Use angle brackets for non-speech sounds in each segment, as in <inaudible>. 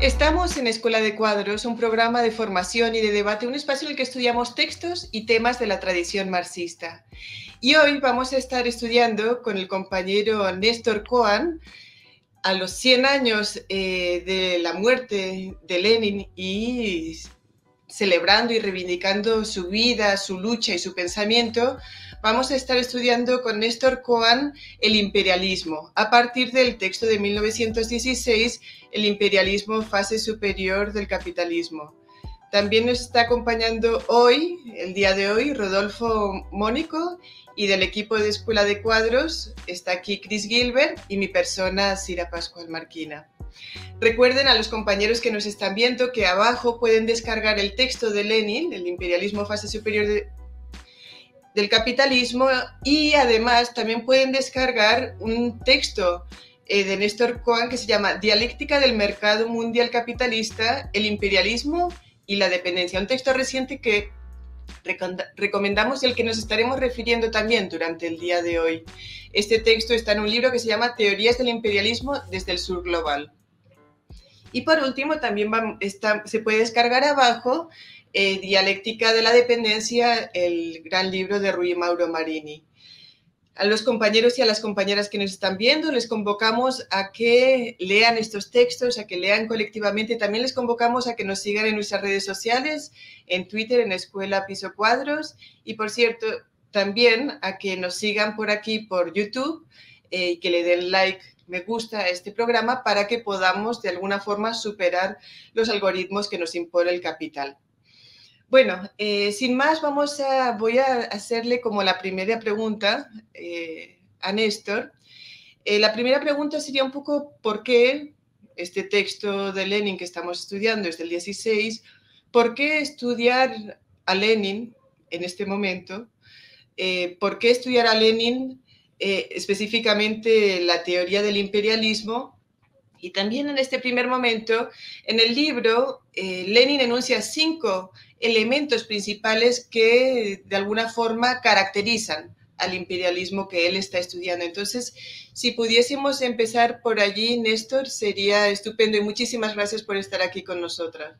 Estamos en Escuela de Cuadros, un programa de formación y de debate, un espacio en el que estudiamos textos y temas de la tradición marxista. Y hoy vamos a estar estudiando con el compañero Néstor Coan a los 100 años eh, de la muerte de Lenin y celebrando y reivindicando su vida, su lucha y su pensamiento, vamos a estar estudiando con Néstor Cohen el imperialismo, a partir del texto de 1916, El imperialismo, fase superior del capitalismo. También nos está acompañando hoy, el día de hoy, Rodolfo Mónico y del equipo de Escuela de Cuadros está aquí Chris Gilbert y mi persona, Sira Pascual Marquina. Recuerden a los compañeros que nos están viendo que abajo pueden descargar el texto de Lenin, el imperialismo fase superior del capitalismo, y además también pueden descargar un texto eh, de Néstor Cohen que se llama Dialéctica del mercado mundial capitalista, el imperialismo y la dependencia. Un texto reciente que recomendamos y al que nos estaremos refiriendo también durante el día de hoy. Este texto está en un libro que se llama Teorías del imperialismo desde el sur global. Y por último, también se puede descargar abajo eh, Dialéctica de la Dependencia, el gran libro de Rui Mauro Marini. A los compañeros y a las compañeras que nos están viendo, les convocamos a que lean estos textos, a que lean colectivamente. También les convocamos a que nos sigan en nuestras redes sociales, en Twitter, en Escuela Piso Cuadros. Y por cierto, también a que nos sigan por aquí, por YouTube, eh, y que le den like me gusta este programa para que podamos de alguna forma superar los algoritmos que nos impone el capital. Bueno, eh, sin más, vamos a, voy a hacerle como la primera pregunta eh, a Néstor. Eh, la primera pregunta sería un poco por qué este texto de Lenin que estamos estudiando es del 16, ¿por qué estudiar a Lenin en este momento? ¿Por qué estudiar a Lenin eh, específicamente la teoría del imperialismo. Y también en este primer momento, en el libro, eh, Lenin enuncia cinco elementos principales que de alguna forma caracterizan al imperialismo que él está estudiando. Entonces, si pudiésemos empezar por allí, Néstor, sería estupendo y muchísimas gracias por estar aquí con nosotras.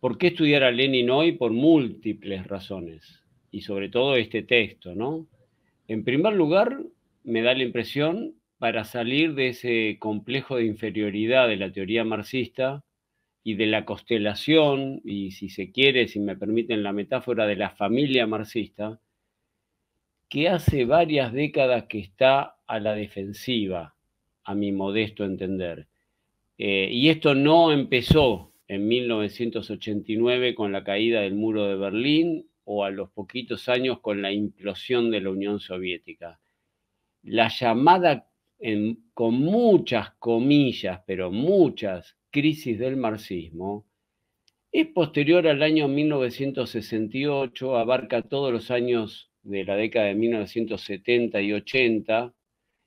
¿Por qué estudiar a Lenin hoy? Por múltiples razones y sobre todo este texto, ¿no? En primer lugar, me da la impresión, para salir de ese complejo de inferioridad de la teoría marxista y de la constelación, y si se quiere, si me permiten la metáfora, de la familia marxista, que hace varias décadas que está a la defensiva, a mi modesto entender. Eh, y esto no empezó en 1989 con la caída del muro de Berlín o a los poquitos años con la implosión de la Unión Soviética. La llamada, con muchas comillas, pero muchas, crisis del marxismo, es posterior al año 1968, abarca todos los años de la década de 1970 y 80,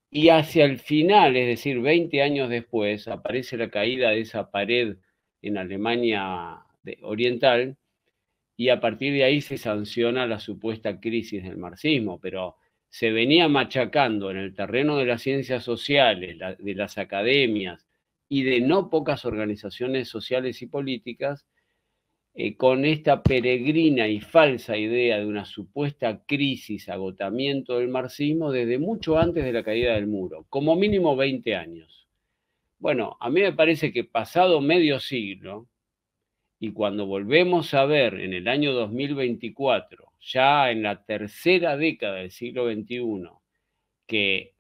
y hacia el final, es decir, 20 años después, aparece la caída de esa pared en Alemania Oriental, y a partir de ahí se sanciona la supuesta crisis del marxismo, pero se venía machacando en el terreno de las ciencias sociales, de las academias y de no pocas organizaciones sociales y políticas, eh, con esta peregrina y falsa idea de una supuesta crisis, agotamiento del marxismo desde mucho antes de la caída del muro, como mínimo 20 años. Bueno, a mí me parece que pasado medio siglo, y cuando volvemos a ver en el año 2024, ya en la tercera década del siglo XXI, que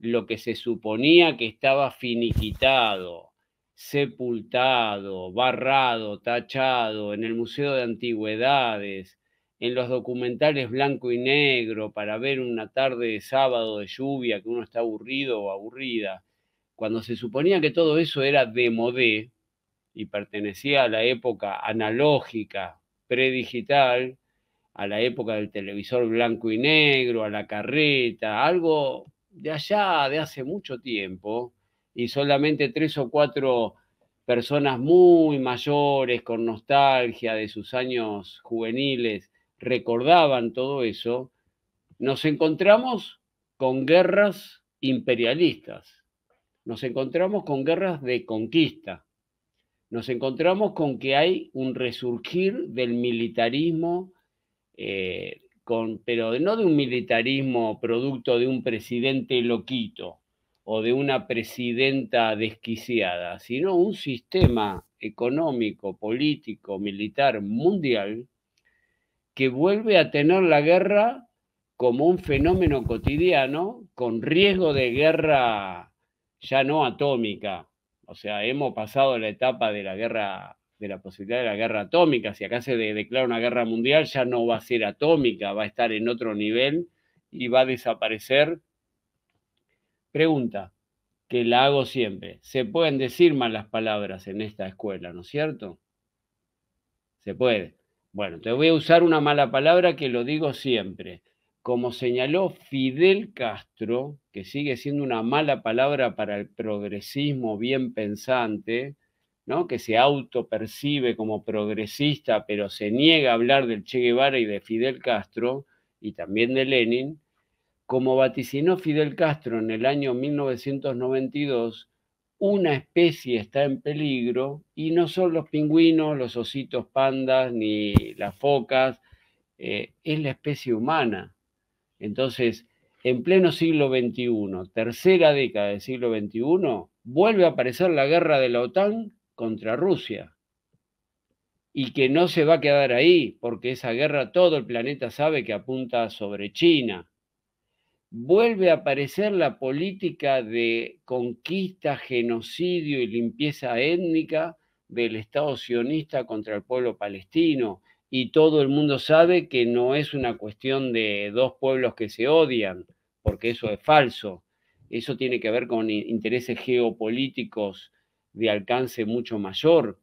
lo que se suponía que estaba finiquitado, sepultado, barrado, tachado en el Museo de Antigüedades, en los documentales blanco y negro para ver una tarde de sábado de lluvia que uno está aburrido o aburrida, cuando se suponía que todo eso era de modé, y pertenecía a la época analógica, predigital, a la época del televisor blanco y negro, a la carreta, algo de allá, de hace mucho tiempo, y solamente tres o cuatro personas muy mayores, con nostalgia de sus años juveniles, recordaban todo eso, nos encontramos con guerras imperialistas, nos encontramos con guerras de conquista, nos encontramos con que hay un resurgir del militarismo, eh, pero no de un militarismo producto de un presidente loquito o de una presidenta desquiciada, sino un sistema económico, político, militar mundial que vuelve a tener la guerra como un fenómeno cotidiano con riesgo de guerra ya no atómica. O sea, hemos pasado la etapa de la guerra, de la posibilidad de la guerra atómica. Si acá se declara una guerra mundial, ya no va a ser atómica, va a estar en otro nivel y va a desaparecer. Pregunta, que la hago siempre. Se pueden decir malas palabras en esta escuela, ¿no es cierto? Se puede. Bueno, te voy a usar una mala palabra que lo digo siempre. Como señaló Fidel Castro, que sigue siendo una mala palabra para el progresismo bien pensante, ¿no? que se autopercibe como progresista, pero se niega a hablar del Che Guevara y de Fidel Castro, y también de Lenin, como vaticinó Fidel Castro en el año 1992, una especie está en peligro y no son los pingüinos, los ositos pandas ni las focas, eh, es la especie humana. Entonces, en pleno siglo XXI, tercera década del siglo XXI, vuelve a aparecer la guerra de la OTAN contra Rusia. Y que no se va a quedar ahí, porque esa guerra todo el planeta sabe que apunta sobre China vuelve a aparecer la política de conquista, genocidio y limpieza étnica del Estado sionista contra el pueblo palestino. Y todo el mundo sabe que no es una cuestión de dos pueblos que se odian, porque eso es falso. Eso tiene que ver con intereses geopolíticos de alcance mucho mayor.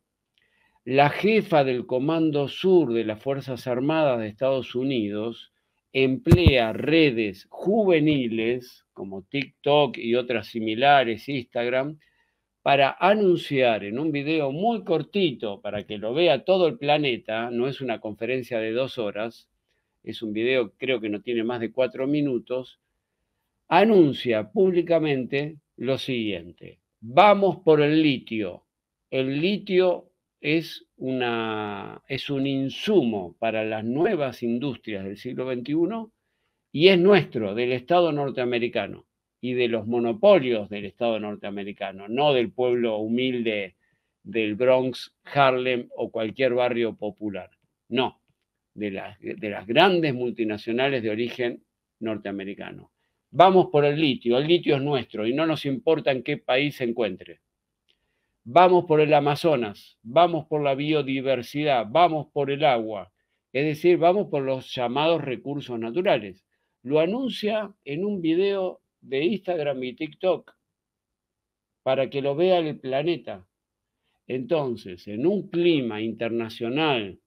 La jefa del Comando Sur de las Fuerzas Armadas de Estados Unidos emplea redes juveniles como TikTok y otras similares, Instagram, para anunciar en un video muy cortito para que lo vea todo el planeta, no es una conferencia de dos horas, es un video creo que no tiene más de cuatro minutos, anuncia públicamente lo siguiente, vamos por el litio. El litio es, una, es un insumo para las nuevas industrias del siglo XXI y es nuestro, del Estado norteamericano y de los monopolios del Estado norteamericano, no del pueblo humilde del Bronx, Harlem o cualquier barrio popular. No, de las, de las grandes multinacionales de origen norteamericano. Vamos por el litio, el litio es nuestro y no nos importa en qué país se encuentre vamos por el Amazonas, vamos por la biodiversidad, vamos por el agua, es decir, vamos por los llamados recursos naturales. Lo anuncia en un video de Instagram y TikTok para que lo vea el planeta. Entonces, en un clima internacional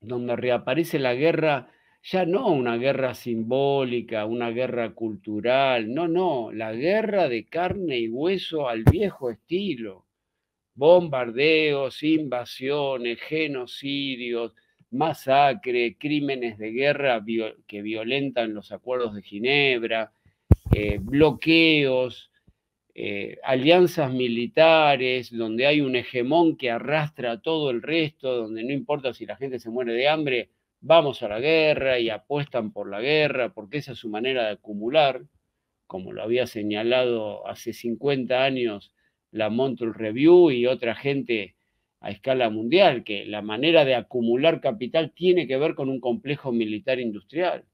donde reaparece la guerra, ya no una guerra simbólica, una guerra cultural, no, no, la guerra de carne y hueso al viejo estilo bombardeos, invasiones, genocidios, masacre, crímenes de guerra que violentan los acuerdos de Ginebra, eh, bloqueos, eh, alianzas militares, donde hay un hegemón que arrastra a todo el resto, donde no importa si la gente se muere de hambre, vamos a la guerra y apuestan por la guerra, porque esa es su manera de acumular, como lo había señalado hace 50 años la Montreux Review y otra gente a escala mundial, que la manera de acumular capital tiene que ver con un complejo militar industrial.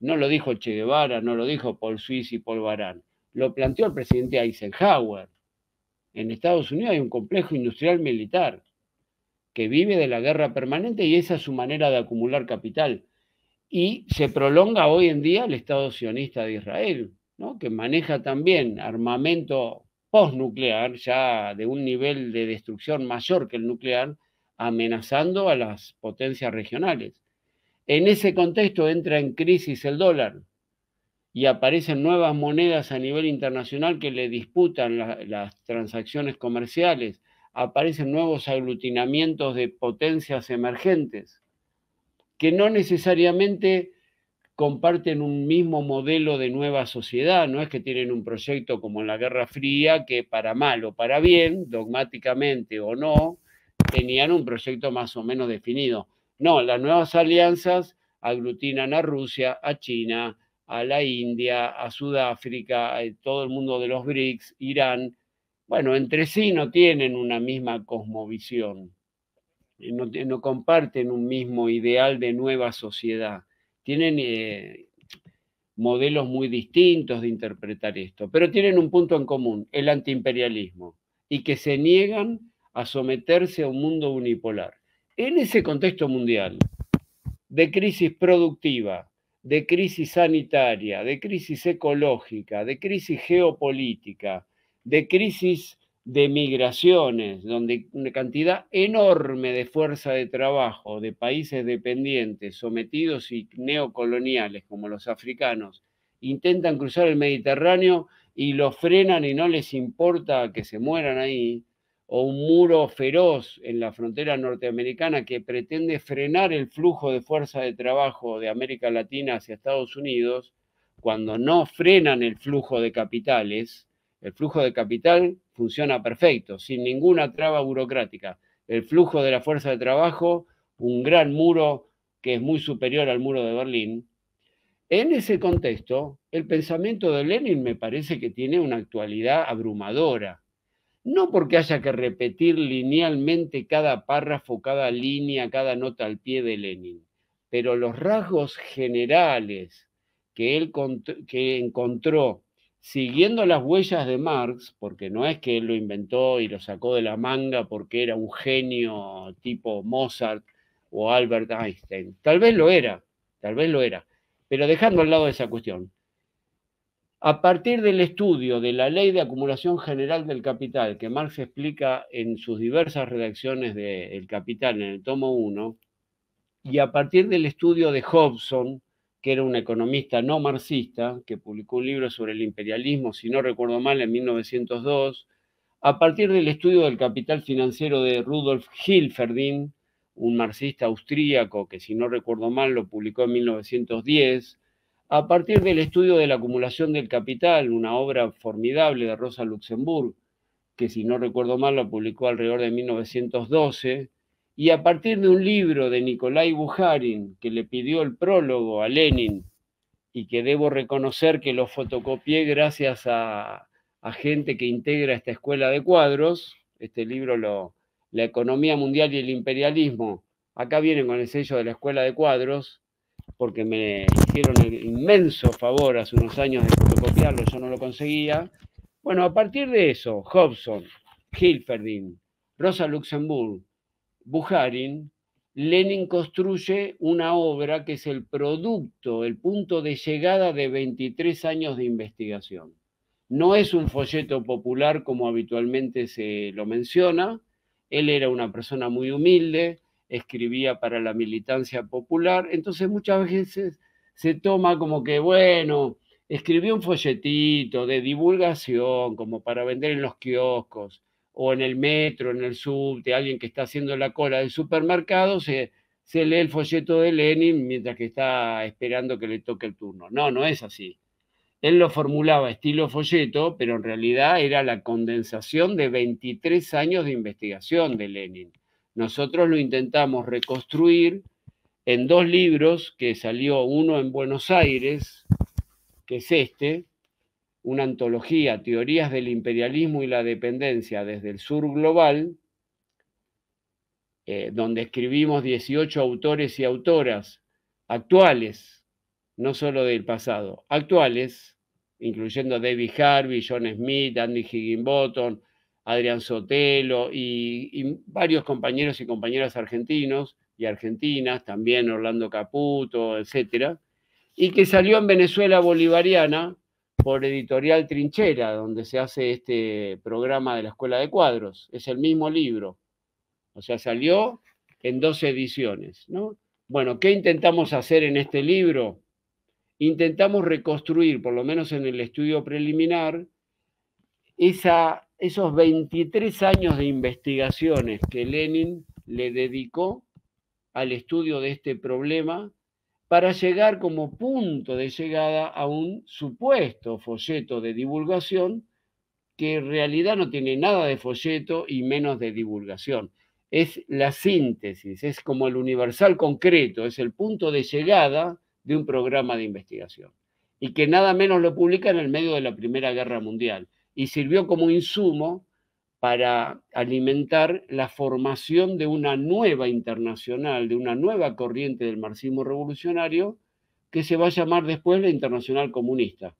No lo dijo Che Guevara, no lo dijo Paul Suisse y Paul Baran, lo planteó el presidente Eisenhower. En Estados Unidos hay un complejo industrial militar que vive de la guerra permanente y esa es su manera de acumular capital. Y se prolonga hoy en día el Estado sionista de Israel, ¿no? que maneja también armamento postnuclear, ya de un nivel de destrucción mayor que el nuclear, amenazando a las potencias regionales. En ese contexto entra en crisis el dólar y aparecen nuevas monedas a nivel internacional que le disputan las transacciones comerciales, aparecen nuevos aglutinamientos de potencias emergentes que no necesariamente comparten un mismo modelo de nueva sociedad, no es que tienen un proyecto como en la Guerra Fría que para mal o para bien, dogmáticamente o no, tenían un proyecto más o menos definido. No, las nuevas alianzas aglutinan a Rusia, a China, a la India, a Sudáfrica, a todo el mundo de los BRICS, Irán. Bueno, entre sí no tienen una misma cosmovisión, no, no comparten un mismo ideal de nueva sociedad. Tienen eh, modelos muy distintos de interpretar esto, pero tienen un punto en común, el antiimperialismo, y que se niegan a someterse a un mundo unipolar. En ese contexto mundial de crisis productiva, de crisis sanitaria, de crisis ecológica, de crisis geopolítica, de crisis de migraciones, donde una cantidad enorme de fuerza de trabajo de países dependientes, sometidos y neocoloniales como los africanos, intentan cruzar el Mediterráneo y los frenan y no les importa que se mueran ahí, o un muro feroz en la frontera norteamericana que pretende frenar el flujo de fuerza de trabajo de América Latina hacia Estados Unidos, cuando no frenan el flujo de capitales, el flujo de capital funciona perfecto, sin ninguna traba burocrática. El flujo de la fuerza de trabajo, un gran muro que es muy superior al muro de Berlín. En ese contexto, el pensamiento de Lenin me parece que tiene una actualidad abrumadora. No porque haya que repetir linealmente cada párrafo, cada línea, cada nota al pie de Lenin, pero los rasgos generales que él que encontró siguiendo las huellas de Marx, porque no es que él lo inventó y lo sacó de la manga porque era un genio tipo Mozart o Albert Einstein. Tal vez lo era, tal vez lo era, pero dejando al lado esa cuestión. A partir del estudio de la ley de acumulación general del capital que Marx explica en sus diversas redacciones de El Capital en el tomo 1, y a partir del estudio de Hobson, que era un economista no marxista, que publicó un libro sobre el imperialismo, si no recuerdo mal, en 1902, a partir del estudio del capital financiero de Rudolf Hilferding, un marxista austríaco que si no recuerdo mal lo publicó en 1910, a partir del estudio de la acumulación del capital, una obra formidable de Rosa Luxemburg, que si no recuerdo mal lo publicó alrededor de 1912, y a partir de un libro de Nikolai Bukharin que le pidió el prólogo a Lenin y que debo reconocer que lo fotocopié gracias a, gente que integra esta escuela de cuadros, este libro, lo, La economía mundial y el imperialismo, acá viene con el sello de la escuela de cuadros, porque me hicieron el inmenso favor hace unos años de fotocopiarlo, yo no lo conseguía. Bueno, a partir de eso, Hobson, Hilferding, Rosa Luxemburg, Bujarin, Lenin construye una obra que es el producto, el punto de llegada de 23 años de investigación. No es un folleto popular como habitualmente se lo menciona. Él era una persona muy humilde, escribía para la militancia popular, entonces muchas veces se toma como que, bueno, escribió un folletito de divulgación como para vender en los kioscos o en el metro, en el subte, alguien que está haciendo la cola del supermercado, se, se lee el folleto de Lenin mientras que está esperando que le toque el turno. No, no es así. Él lo formulaba estilo folleto, pero en realidad era la condensación de 23 años de investigación de Lenin. Nosotros lo intentamos reconstruir en dos libros que salió uno en Buenos Aires, que es este, una antología, Teorías del imperialismo y la dependencia desde el sur global, eh, donde escribimos 18 autores y autoras actuales, no solo del pasado, actuales, incluyendo David Harvey, John Smith, Andy Higginbottom, Adrián Sotelo y, y, varios compañeros y compañeras argentinos y argentinas, también Orlando Caputo, etcétera, y que salió en Venezuela Bolivariana por Editorial Trinchera, donde se hace este programa de la Escuela de Cuadros. Es el mismo libro. O sea, salió en dos ediciones. ¿no? Bueno, ¿qué intentamos hacer en este libro? Intentamos reconstruir, por lo menos en el estudio preliminar, esa, esos 23 años de investigaciones que Lenin le dedicó al estudio de este problema para llegar como punto de llegada a un supuesto folleto de divulgación que en realidad no tiene nada de folleto y menos de divulgación. es la síntesis, es como el universal concreto, es el punto de llegada de un programa de investigación. Y que nada menos lo publica en el medio de la Primera Guerra Mundial. Y sirvió como insumo para alimentar la formación de una nueva internacional, de una nueva corriente del marxismo revolucionario, que se va a llamar después la Internacional Comunista,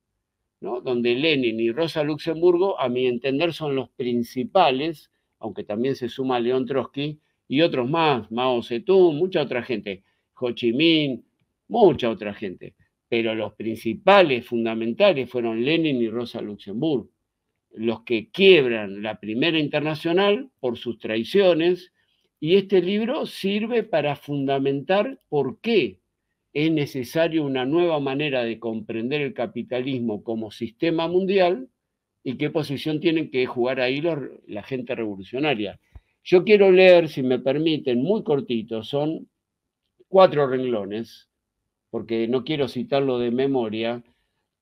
¿no? donde Lenin y Rosa Luxemburgo, a mi entender, son los principales aunque también se suma León Trotsky y otros más, Mao Zedong, mucha otra gente, Ho Chi Minh, mucha otra gente. Pero los principales, fundamentales, fueron Lenin y Rosa Luxemburgo, los que quiebran la primera internacional por sus traiciones, y este libro sirve para fundamentar por qué es necesario una nueva manera de comprender el capitalismo como sistema mundial y qué posición tienen que jugar ahí la gente revolucionaria. Yo quiero leer, si me permiten, muy cortito, son cuatro renglones, porque no quiero citarlo de memoria,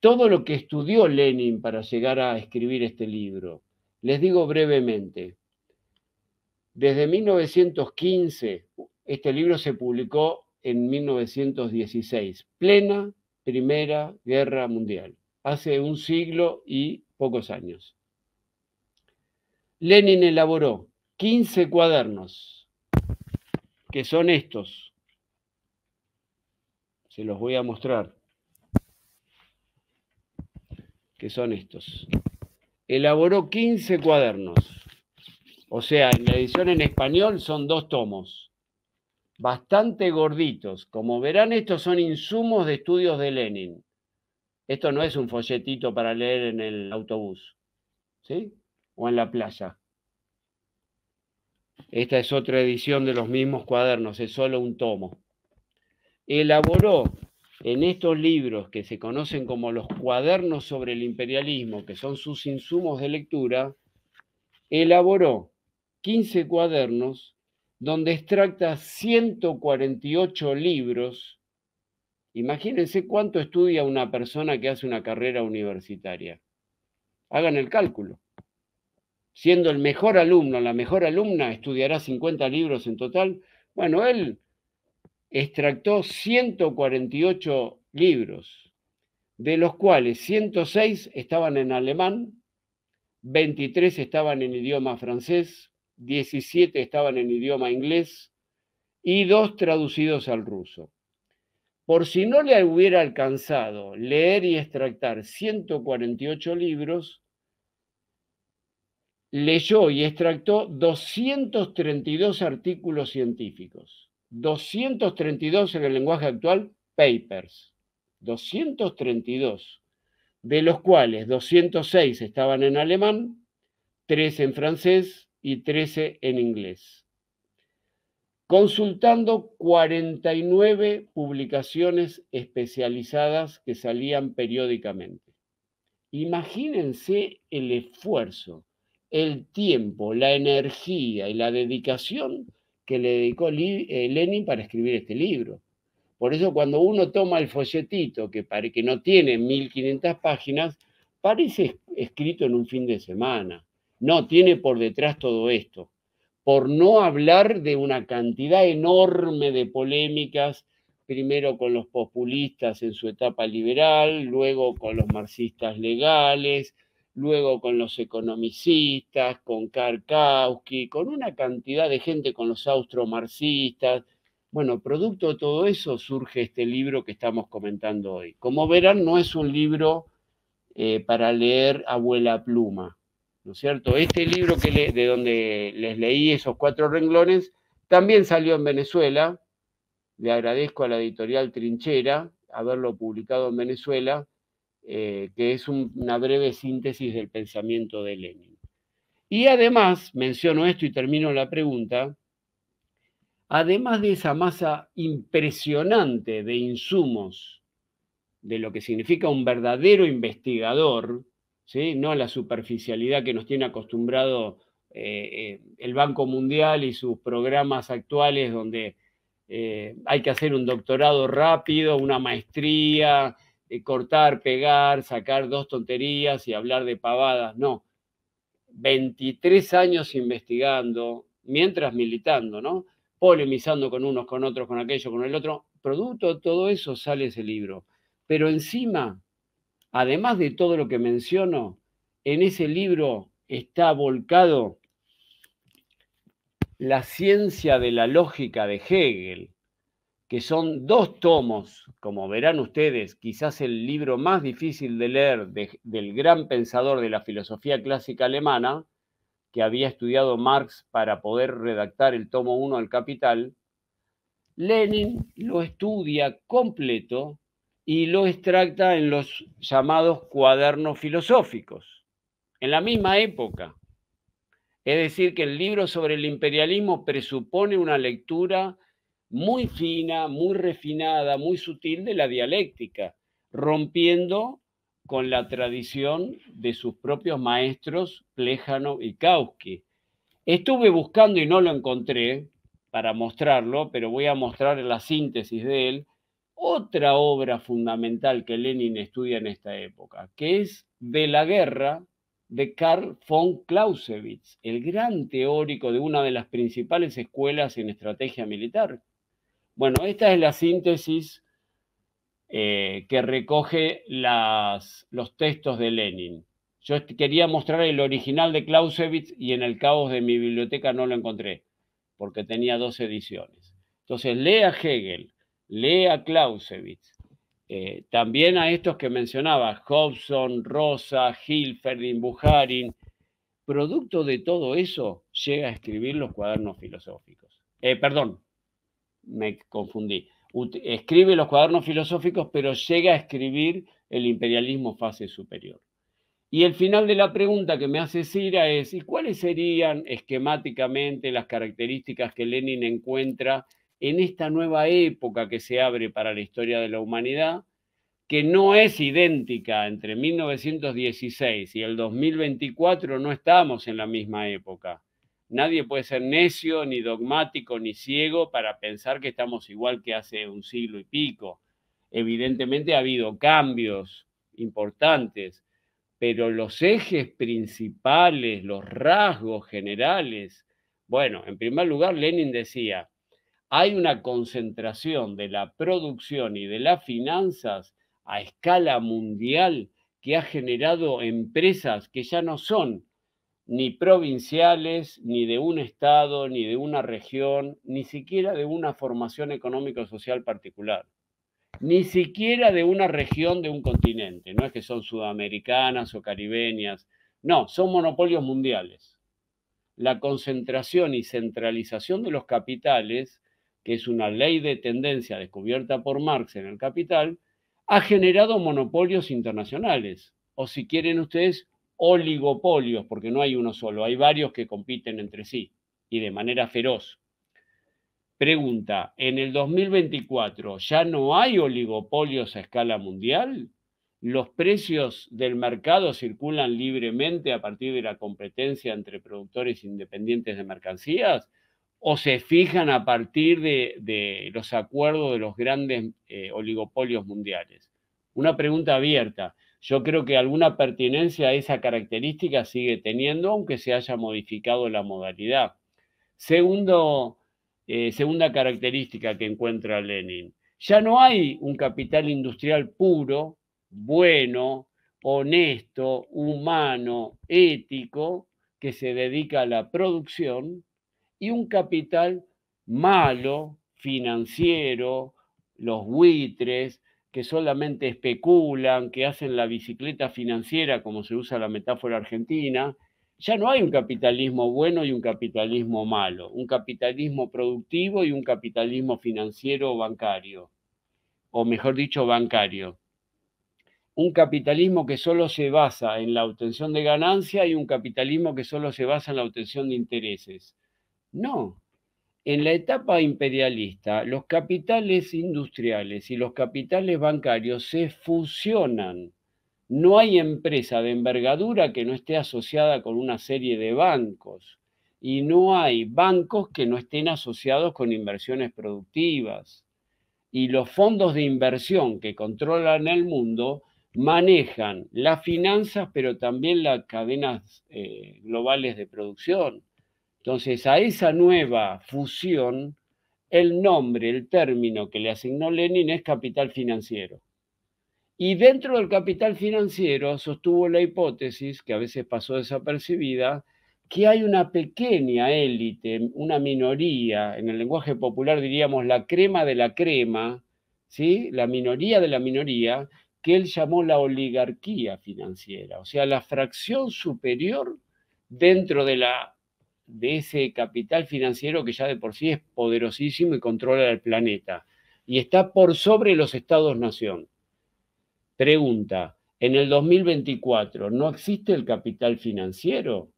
todo lo que estudió Lenin para llegar a escribir este libro. Les digo brevemente, desde 1915, este libro se publicó en 1916, plena Primera Guerra Mundial, hace un siglo y pocos años. Lenin elaboró 15 cuadernos, que son estos. Se los voy a mostrar. Que son estos. Elaboró 15 cuadernos. O sea, en la edición en español son dos tomos. Bastante gorditos. Como verán, estos son insumos de estudios de Lenin. Esto no es un folletito para leer en el autobús, ¿sí? O en la playa. Esta es otra edición de los mismos cuadernos, es solo un tomo. Elaboró en estos libros que se conocen como los cuadernos sobre el imperialismo, que son sus insumos de lectura, elaboró 15 cuadernos donde extracta 148 libros Imagínense cuánto estudia una persona que hace una carrera universitaria. Hagan el cálculo. Siendo el mejor alumno, la mejor alumna, estudiará 50 libros en total. Bueno, él extractó 148 libros, de los cuales 106 estaban en alemán, 23 estaban en idioma francés, 17 estaban en idioma inglés y dos traducidos al ruso. Por si no le hubiera alcanzado leer y extractar 148 libros, leyó y extractó 232 artículos científicos. 232 en el lenguaje actual, papers. 232, de los cuales 206 estaban en alemán, 3 en francés y 13 en inglés consultando 49 publicaciones especializadas que salían periódicamente. Imagínense el esfuerzo, el tiempo, la energía y la dedicación que le dedicó eh, Lenin para escribir este libro. Por eso cuando uno toma el folletito, que, que no tiene 1500 páginas, parece escrito en un fin de semana. No, tiene por detrás todo esto por no hablar de una cantidad enorme de polémicas, primero con los populistas en su etapa liberal, luego con los marxistas legales, luego con los economicistas, con Karkowski, con una cantidad de gente, con los austromarxistas. Bueno, producto de todo eso surge este libro que estamos comentando hoy. Como verán, no es un libro eh, para leer abuela pluma, ¿no es cierto? Este libro que de donde les leí esos cuatro renglones también salió en Venezuela. Le agradezco a la editorial Trinchera haberlo publicado en Venezuela, eh, que es una breve síntesis del pensamiento de Lenin. Y además, menciono esto y termino la pregunta, además de esa masa impresionante de insumos, de lo que significa un verdadero investigador, no la superficialidad que nos tiene acostumbrado eh, eh, el Banco Mundial y sus programas actuales donde hay que hacer un doctorado rápido, una maestría, cortar, pegar, sacar dos tonterías y hablar de pavadas. No, 23 años investigando, mientras militando, ¿no? Polemizando con unos, con otros, con aquello, con el otro. Producto de todo eso sale ese libro. Pero encima, además de todo lo que menciono, en ese libro está volcado la ciencia de la lógica de Hegel, que son dos tomos, como verán ustedes, quizás el libro más difícil de leer del gran pensador de la filosofía clásica alemana, que había estudiado Marx para poder redactar el tomo 1 del Capital, Lenin lo estudia completo y lo extracta en los llamados cuadernos filosóficos, en la misma época. Es decir, que el libro sobre el imperialismo presupone una lectura muy fina, muy refinada, muy sutil de la dialéctica, rompiendo con la tradición de sus propios maestros Plejano y Kautsky. Estuve buscando y no lo encontré para mostrarlo, pero voy a mostrar la síntesis de él, otra obra fundamental que Lenin estudia en esta época, que es De la guerra de Karl von Clausewitz, el gran teórico de una de las principales escuelas en estrategia militar, bueno, esta es la síntesis eh, que recoge los textos de Lenin. Yo quería mostrar el original de Clausewitz y en el caos de mi biblioteca no lo encontré, porque tenía dos ediciones. Entonces, lea Hegel, lea Clausewitz, eh, también a estos que mencionaba, Hobson, Rosa, Hilferdin, Buharin. Producto de todo eso, llega a escribir los cuadernos filosóficos. Eh, perdón, me confundí. Escribe los cuadernos filosóficos, pero llega a escribir el imperialismo fase superior. Y el final de la pregunta que me hace Cira es, ¿y cuáles serían esquemáticamente las características que Lenin encuentra en esta nueva época que se abre para la historia de la humanidad, que no es idéntica entre 1916 y el 2024, no estamos en la misma época. Nadie puede ser necio, ni dogmático, ni ciego para pensar que estamos igual que hace un siglo y pico. Evidentemente ha habido cambios importantes, pero los ejes principales, los rasgos generales, bueno, en primer lugar, Lenin decía, hay una concentración de la producción y de las finanzas a escala mundial que ha generado empresas que ya no son ni provinciales, ni de un estado, ni de una región, ni siquiera de una formación económico-social particular, ni siquiera de una región de un continente, no es que son sudamericanas o caribeñas, no, son monopolios mundiales. La concentración y centralización de los capitales, que es una ley de tendencia descubierta por Marx en el Capital, ha generado monopolios internacionales, o si quieren ustedes, oligopolios, porque no hay uno solo, hay varios que compiten entre sí y de manera feroz. Pregunta, ¿en el 2024 ya no hay oligopolios a escala mundial? ¿Los precios del mercado circulan libremente a partir de la competencia entre productores independientes de mercancías? ¿O se fijan a partir de, los acuerdos de los grandes eh, oligopolios mundiales? Una pregunta abierta. Yo creo que alguna pertinencia a esa característica sigue teniendo, aunque se haya modificado la modalidad. Segundo, eh, segunda característica que encuentra Lenin. Ya no hay un capital industrial puro, bueno, honesto, humano, ético, que se dedica a la producción, y un capital malo, financiero, los buitres, que solamente especulan, que hacen la bicicleta financiera, como se usa la metáfora argentina, ya no hay un capitalismo bueno y un capitalismo malo, un capitalismo productivo y un capitalismo financiero o bancario, o mejor dicho, bancario. Un capitalismo que solo se basa en la obtención de ganancia y un capitalismo que solo se basa en la obtención de intereses. No, en la etapa imperialista, los capitales industriales y los capitales bancarios se fusionan. No hay empresa de envergadura que no esté asociada con una serie de bancos y no hay bancos que no estén asociados con inversiones productivas. Y los fondos de inversión que controlan el mundo manejan las finanzas, pero también las cadenas eh, globales de producción Entonces, a esa nueva fusión, el nombre, el término que le asignó Lenin es capital financiero. Y dentro del capital financiero sostuvo la hipótesis, que a veces pasó desapercibida, que hay una pequeña élite, una minoría, en el lenguaje popular diríamos la crema de la crema, ¿sí? la minoría de la minoría, que él llamó la oligarquía financiera, o sea, la fracción superior dentro de, la, de ese capital financiero que ya de por sí es poderosísimo y controla el planeta, y está por sobre los estados-nación. Pregunta, en el 2024, ¿no existe el capital financiero?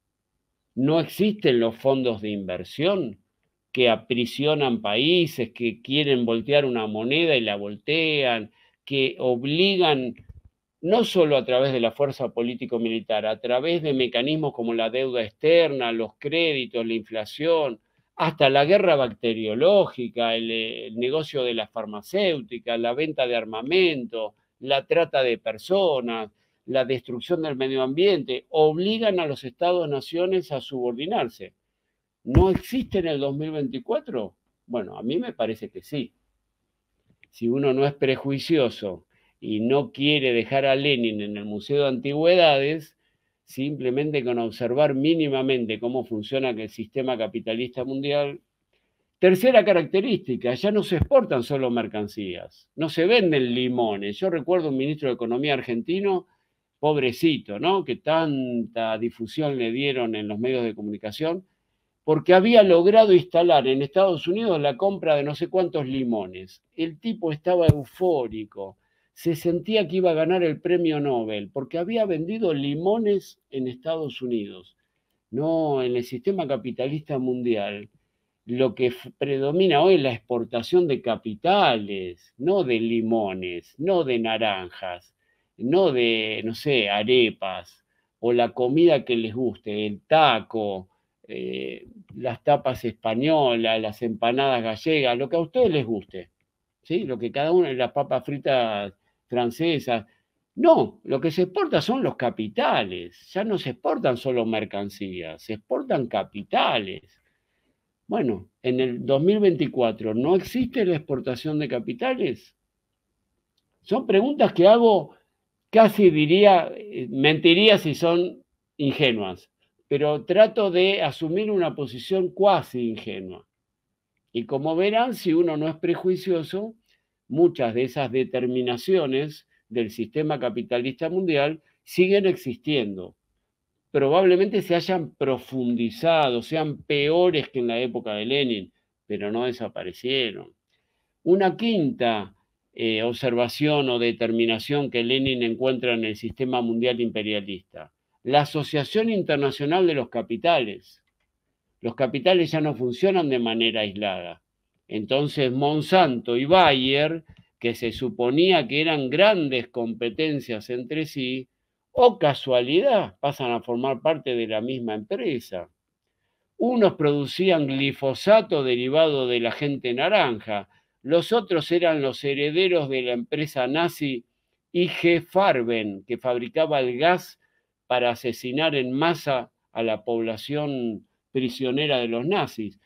No existen los fondos de inversión que aprisionan países, que quieren voltear una moneda y la voltean, que obligan no solo a través de la fuerza político-militar, a través de mecanismos como la deuda externa, los créditos, la inflación, hasta la guerra bacteriológica, el, el negocio de las farmacéuticas, la venta de armamento, la trata de personas, la destrucción del medio ambiente, obligan a los estados-naciones a subordinarse. ¿No existe en el 2024? Bueno, a mí me parece que sí. Si uno no es prejuicioso y no quiere dejar a Lenin en el Museo de Antigüedades, simplemente con observar mínimamente cómo funciona el sistema capitalista mundial. Tercera característica, ya no se exportan solo mercancías, no se venden limones. Yo recuerdo un ministro de Economía argentino pobrecito, ¿no? Que tanta difusión le dieron en los medios de comunicación, porque había logrado instalar en Estados Unidos la compra de no sé cuántos limones. El tipo estaba eufórico, se sentía que iba a ganar el premio Nobel, porque había vendido limones en Estados Unidos. No, en el sistema capitalista mundial, lo que predomina hoy es la exportación de capitales, no de limones, no de naranjas no de, no sé, arepas o la comida que les guste, el taco, eh, las tapas españolas, las empanadas gallegas, lo que a ustedes les guste, ¿sí? Lo que cada uno, las papas fritas francesas. No, lo que se exporta son los capitales, ya no se exportan solo mercancías, se exportan capitales. Bueno, en el 2024, ¿no existe la exportación de capitales? Son preguntas que hago casi diría, eh, mentiría si son ingenuas, pero trato de asumir una posición cuasi ingenua. Y como verán, si uno no es prejuicioso, muchas de esas determinaciones del sistema capitalista mundial siguen existiendo. Probablemente se hayan profundizado, sean peores que en la época de Lenin, pero no desaparecieron. Una quinta eh, observación o determinación que Lenin encuentra en el sistema mundial imperialista. La Asociación Internacional de los Capitales. Los capitales ya no funcionan de manera aislada. Entonces Monsanto y Bayer, que se suponía que eran grandes competencias entre sí, o casualidad, pasan a formar parte de la misma empresa. Unos producían glifosato derivado de la gente naranja, los otros eran los herederos de la empresa nazi IG Farben, que fabricaba el gas para asesinar en masa a la población prisionera de los nazis.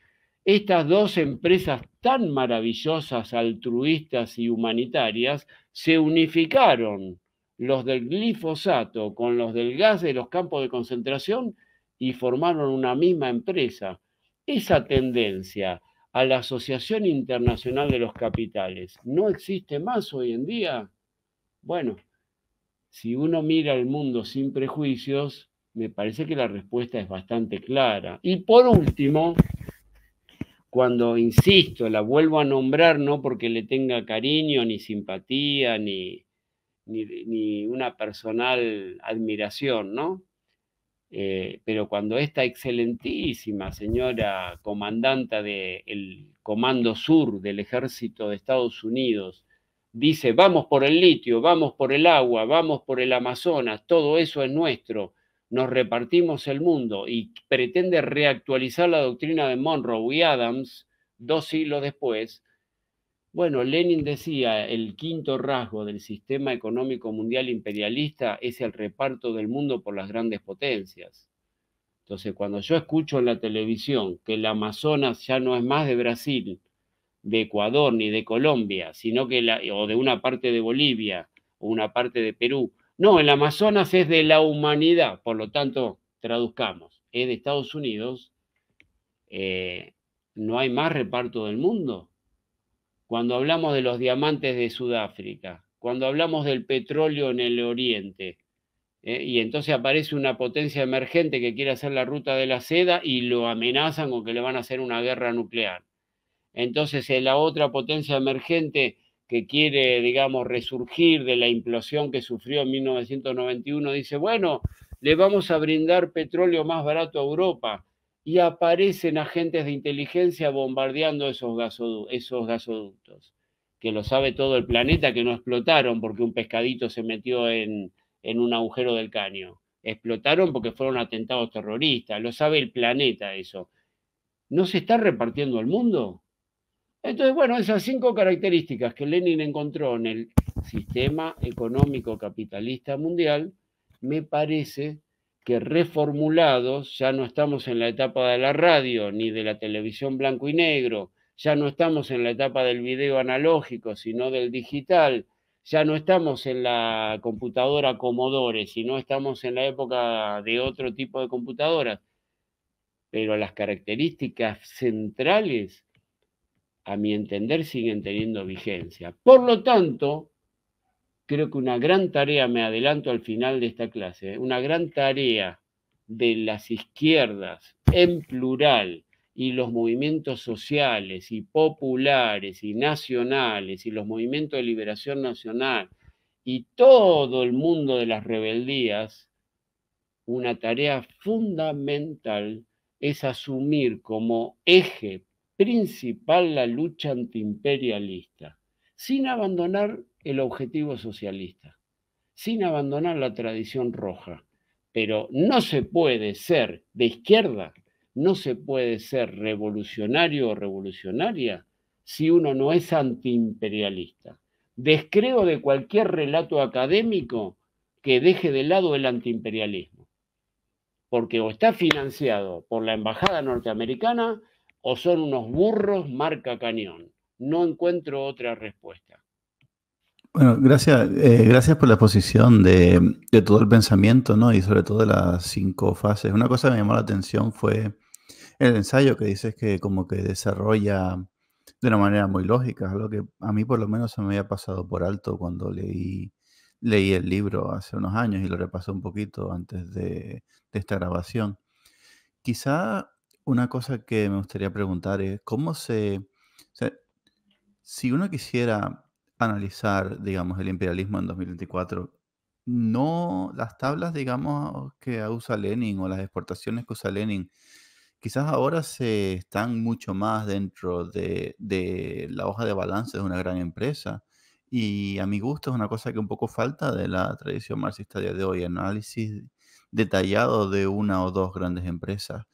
Estas dos empresas tan maravillosas, altruistas y humanitarias se unificaron, los del glifosato con los del gas de los campos de concentración, y formaron una misma empresa. Esa tendencia a la Asociación Internacional de los Capitales. ¿No existe más hoy en día? Bueno, si uno mira el mundo sin prejuicios, me parece que la respuesta es bastante clara. Y por último, cuando insisto, la vuelvo a nombrar no porque le tenga cariño, ni simpatía, ni, ni, ni una personal admiración, ¿no? Eh, pero cuando esta excelentísima señora comandanta del Comando Sur del Ejército de Estados Unidos dice, vamos por el litio, vamos por el agua, vamos por el Amazonas, todo eso es nuestro, nos repartimos el mundo y pretende reactualizar la doctrina de Monroe y Adams dos siglos después, bueno, Lenin decía, el quinto rasgo del sistema económico mundial imperialista es el reparto del mundo por las grandes potencias. Entonces, cuando yo escucho en la televisión que el Amazonas ya no es más de Brasil, de Ecuador ni de Colombia, sino que o de una parte de Bolivia o una parte de Perú, no, el Amazonas es de la humanidad, por lo tanto, traduzcamos, es de Estados Unidos, eh, no hay más reparto del mundo. Cuando hablamos de los diamantes de Sudáfrica, cuando hablamos del petróleo en el oriente, eh, y entonces aparece una potencia emergente que quiere hacer la ruta de la seda y lo amenazan con que le van a hacer una guerra nuclear. Entonces eh, la otra potencia emergente que quiere, digamos, resurgir de la implosión que sufrió en 1991, dice, bueno, le vamos a brindar petróleo más barato a Europa. Y aparecen agentes de inteligencia bombardeando esos, esos gasoductos, que lo sabe todo el planeta, que no explotaron porque un pescadito se metió en, en un agujero del caño. Explotaron porque fueron atentados terroristas, lo sabe el planeta eso. ¿No se está repartiendo el mundo? Entonces, bueno, esas cinco características que Lenin encontró en el sistema económico capitalista mundial, me parece que reformulados, ya no estamos en la etapa de la radio ni de la televisión blanco y negro, ya no estamos en la etapa del video analógico, sino del digital, ya no estamos en la computadora Commodore, sino estamos en la época de otro tipo de computadoras. Pero las características centrales, a mi entender, siguen teniendo vigencia. Por lo tanto, creo que una gran tarea, me adelanto al final de esta clase, una gran tarea de las izquierdas en plural, y los movimientos sociales y populares y nacionales y los movimientos de liberación nacional y todo el mundo de las rebeldías, una tarea fundamental es asumir como eje principal la lucha antiimperialista, sin abandonar el objetivo socialista, sin abandonar la tradición roja. Pero no se puede ser de izquierda no se puede ser revolucionario o revolucionaria si uno no es antiimperialista. Descreo de cualquier relato académico que deje de lado el antiimperialismo, porque o está financiado por la embajada norteamericana o son unos burros marca cañón. No encuentro otra respuesta. Bueno, gracias, eh, gracias por la exposición de, todo el pensamiento, ¿no? Y sobre todo de las cinco fases. Una cosa que me llamó la atención fue el ensayo que dices que como que desarrolla de una manera muy lógica, algo que a mí por lo menos se me había pasado por alto cuando leí, leí el libro hace unos años y lo repasé un poquito antes de, esta grabación. Quizá una cosa que me gustaría preguntar es cómo se, si uno quisiera analizar, digamos, el imperialismo en 2024, no las tablas, digamos, que usa Lenin o las exportaciones que usa Lenin Quizás ahora se están mucho más dentro de, la hoja de balance de una gran empresa y a mi gusto es una cosa que un poco falta de la tradición marxista de hoy, análisis detallado de una o dos grandes empresas.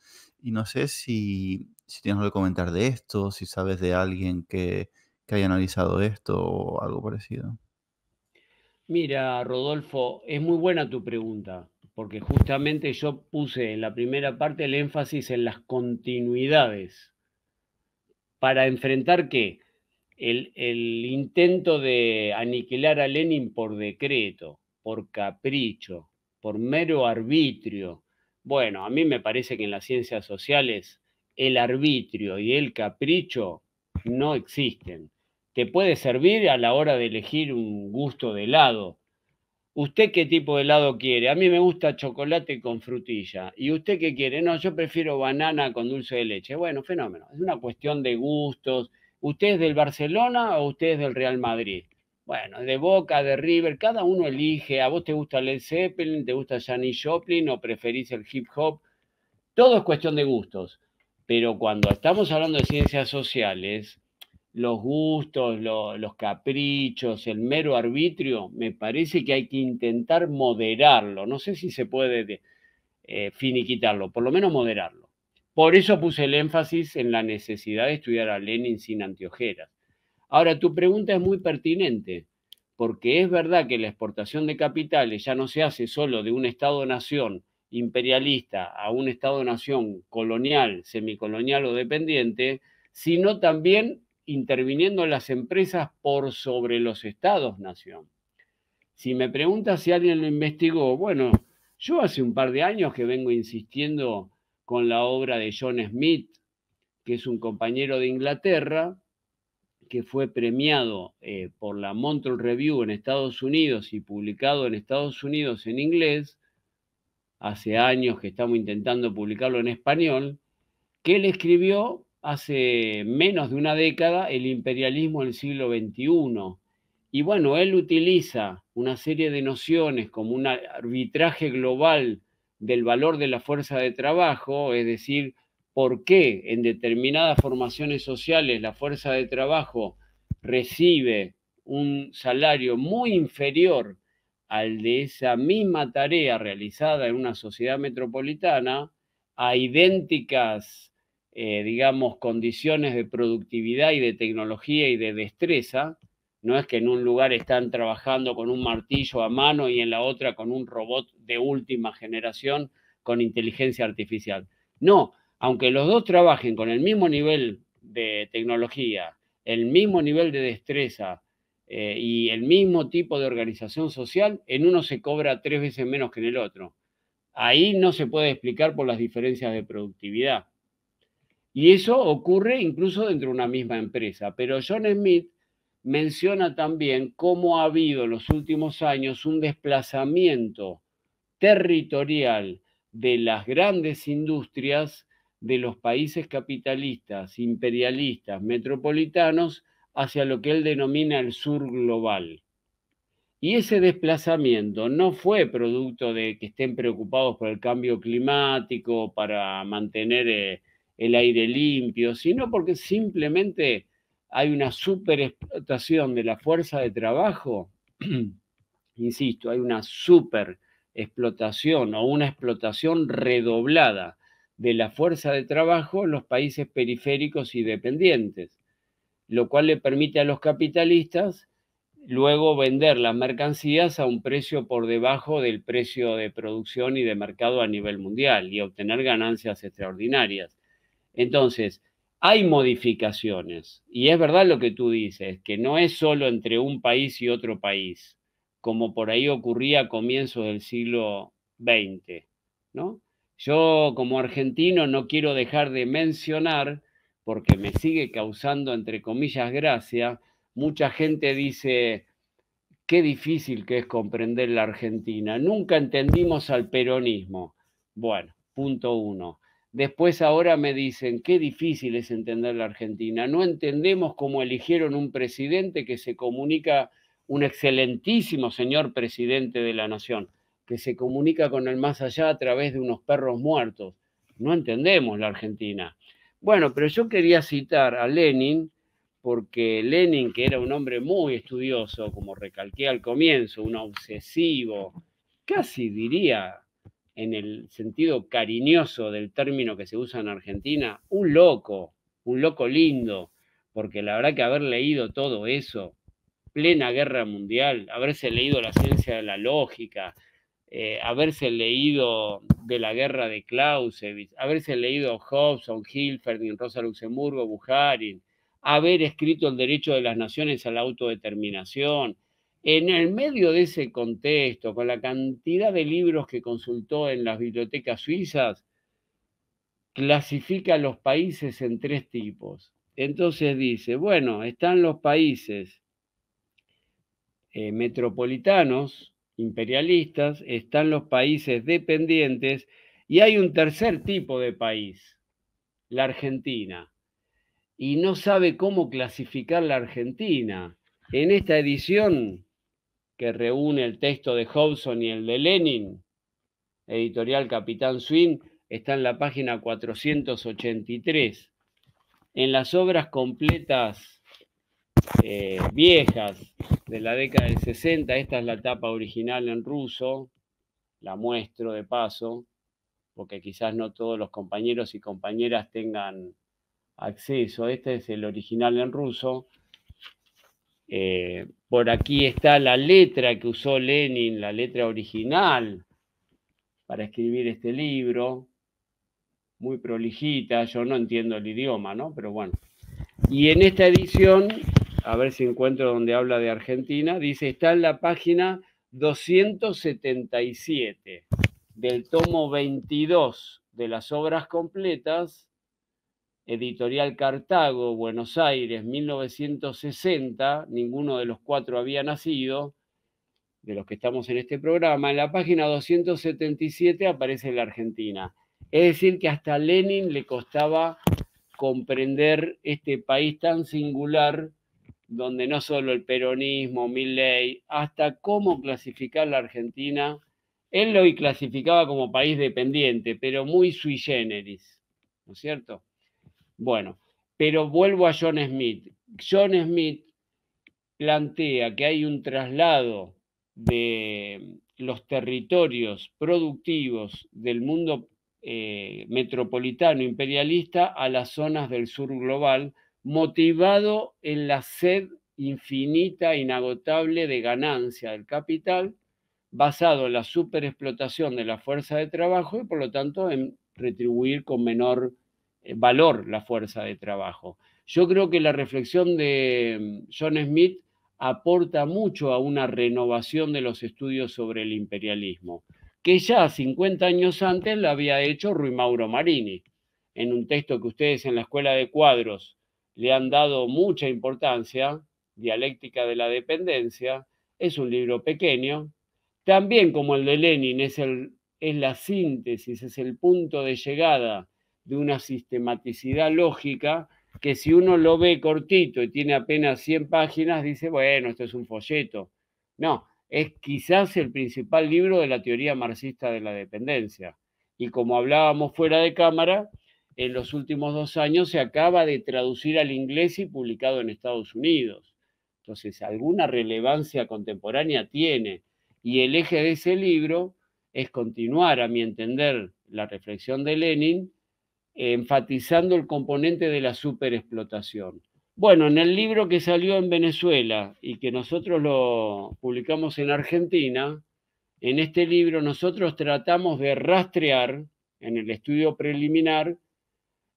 Y no sé si, tienes algo que comentar de esto, si sabes de alguien que, que haya analizado esto o algo parecido. Mira, Rodolfo, es muy buena tu pregunta porque justamente yo puse en la primera parte el énfasis en las continuidades para enfrentar que el, el, intento de aniquilar a Lenin por decreto, por capricho, por mero arbitrio. Bueno, a mí me parece que en las ciencias sociales el arbitrio y el capricho no existen. Te puede servir a la hora de elegir un gusto de helado, ¿Usted qué tipo de helado quiere? A mí me gusta chocolate con frutilla. ¿Y usted qué quiere? No, yo prefiero banana con dulce de leche. Bueno, fenómeno. Es una cuestión de gustos. ¿Usted es del Barcelona o usted es del Real Madrid? Bueno, de Boca, de River, cada uno elige. ¿A vos te gusta Led Zeppelin? ¿Te gusta Janis Joplin o preferís el hip hop? Todo es cuestión de gustos. Pero cuando estamos hablando de ciencias sociales, los gustos, los caprichos, el mero arbitrio, me parece que hay que intentar moderarlo. No sé si se puede eh, finiquitarlo, por lo menos moderarlo. Por eso puse el énfasis en la necesidad de estudiar a Lenin sin anteojeras. Ahora, tu pregunta es muy pertinente, porque es verdad que la exportación de capitales ya no se hace solo de un Estado-nación imperialista a un Estado-nación colonial, semicolonial o dependiente, sino también interviniendo las empresas por sobre los estados-nación. Si me preguntas si alguien lo investigó, bueno, yo hace un par de años que vengo insistiendo con la obra de John Smith, que es un compañero de Inglaterra, que fue premiado eh, por la Montreal Review en Estados Unidos y publicado en Estados Unidos en inglés, hace años que estamos intentando publicarlo en español, que él escribió hace menos de una década el imperialismo del siglo XXI. Y bueno, él utiliza una serie de nociones como un arbitraje global del valor de la fuerza de trabajo, es decir, por qué en determinadas formaciones sociales la fuerza de trabajo recibe un salario muy inferior al de esa misma tarea realizada en una sociedad metropolitana, a idénticas, eh, digamos, condiciones de productividad y de tecnología y de destreza. No es que en un lugar están trabajando con un martillo a mano y en la otra con un robot de última generación con inteligencia artificial. No, aunque los dos trabajen con el mismo nivel de tecnología, el mismo nivel de destreza eh, y el mismo tipo de organización social, en uno se cobra tres veces menos que en el otro. Ahí no se puede explicar por las diferencias de productividad. Y eso ocurre incluso dentro de una misma empresa. Pero John Smith menciona también cómo ha habido en los últimos años un desplazamiento territorial de las grandes industrias de los países capitalistas, imperialistas, metropolitanos, hacia lo que él denomina el sur global. Y ese desplazamiento no fue producto de que estén preocupados por el cambio climático, para mantener eh, el aire limpio, sino porque simplemente hay una superexplotación de la fuerza de trabajo. <clears throat> Insisto, hay una superexplotación o una explotación redoblada de la fuerza de trabajo en los países periféricos y dependientes, lo cual le permite a los capitalistas luego vender las mercancías a un precio por debajo del precio de producción y de mercado a nivel mundial y obtener ganancias extraordinarias. Entonces, hay modificaciones y es verdad lo que tú dices, que no es solo entre un país y otro país, como por ahí ocurría a comienzos del siglo XX, ¿no? Yo como argentino no quiero dejar de mencionar, porque me sigue causando, entre comillas, gracia, mucha gente dice, qué difícil que es comprender la Argentina. Nunca entendimos al peronismo. Bueno, punto uno. Después ahora me dicen, qué difícil es entender la Argentina. No entendemos cómo eligieron un presidente que se comunica, un excelentísimo señor presidente de la nación que se comunica con el más allá a través de unos perros muertos. No entendemos la Argentina. Bueno, pero yo quería citar a Lenin, porque Lenin, que era un hombre muy estudioso, como recalqué al comienzo, un obsesivo, casi diría en el sentido cariñoso del término que se usa en Argentina, un loco, un loco lindo, porque la verdad que haber leído todo eso, plena guerra mundial, haberse leído la ciencia de la lógica, eh, haberse leído de la guerra de Clausewitz, haberse leído Hobson, Hilferding, Rosa Luxemburgo, Bujarin, haber escrito el derecho de las naciones a la autodeterminación. En el medio de ese contexto, con la cantidad de libros que consultó en las bibliotecas suizas, clasifica los países en tres tipos. Entonces dice, bueno, están los países eh, metropolitanos, imperialistas, están los países dependientes y hay un tercer tipo de país, la Argentina. Y no sabe cómo clasificar la Argentina. En esta edición que reúne el texto de Hobson y el de Lenin, editorial Capitán Swin, está en la página 483. En las obras completas eh, viejas de la década del 60. Esta es la tapa original en ruso, la muestro de paso, porque quizás no todos los compañeros y compañeras tengan acceso. Este es el original en ruso. Eh, por aquí está la letra que usó Lenin, la letra original para escribir este libro, muy prolijita, yo no entiendo el idioma, ¿no? Pero bueno. Y en esta edición, a ver si encuentro donde habla de Argentina, dice, está en la página 277 del tomo 22 de las obras completas, editorial Cartago, Buenos Aires, 1960, ninguno de los cuatro había nacido, de los que estamos en este programa, en la página 277 aparece la Argentina. Es decir, que hasta Lenin le costaba comprender este país tan singular donde no solo el peronismo, Milley, hasta cómo clasificar la Argentina. Él lo clasificaba como país dependiente, pero muy sui generis, ¿no es cierto? Bueno, pero vuelvo a John Smith. John Smith plantea que hay un traslado de los territorios productivos del mundo eh, metropolitano imperialista a las zonas del sur global, motivado en la sed infinita, inagotable de ganancia del capital, basado en la superexplotación de la fuerza de trabajo y por lo tanto en retribuir con menor eh, valor la fuerza de trabajo. Yo creo que la reflexión de mm, John Smith aporta mucho a una renovación de los estudios sobre el imperialismo que ya 50 años antes la había hecho Rui Mauro Marini, en un texto que ustedes en la escuela de cuadros le han dado mucha importancia, Dialéctica de la Dependencia, es un libro pequeño, también como el de Lenin es, el, es la síntesis, es el punto de llegada de una sistematicidad lógica que si uno lo ve cortito y tiene apenas 100 páginas, dice, bueno, esto es un folleto. No, es quizás el principal libro de la teoría marxista de la dependencia. Y como hablábamos fuera de cámara, en los últimos dos años se acaba de traducir al inglés y publicado en Estados Unidos. Entonces, alguna relevancia contemporánea tiene. Y el eje de ese libro es continuar, a mi entender, la reflexión de Lenin, enfatizando el componente de la superexplotación. Bueno, en el libro que salió en Venezuela y que nosotros lo publicamos en Argentina, en este libro nosotros tratamos de rastrear en el estudio preliminar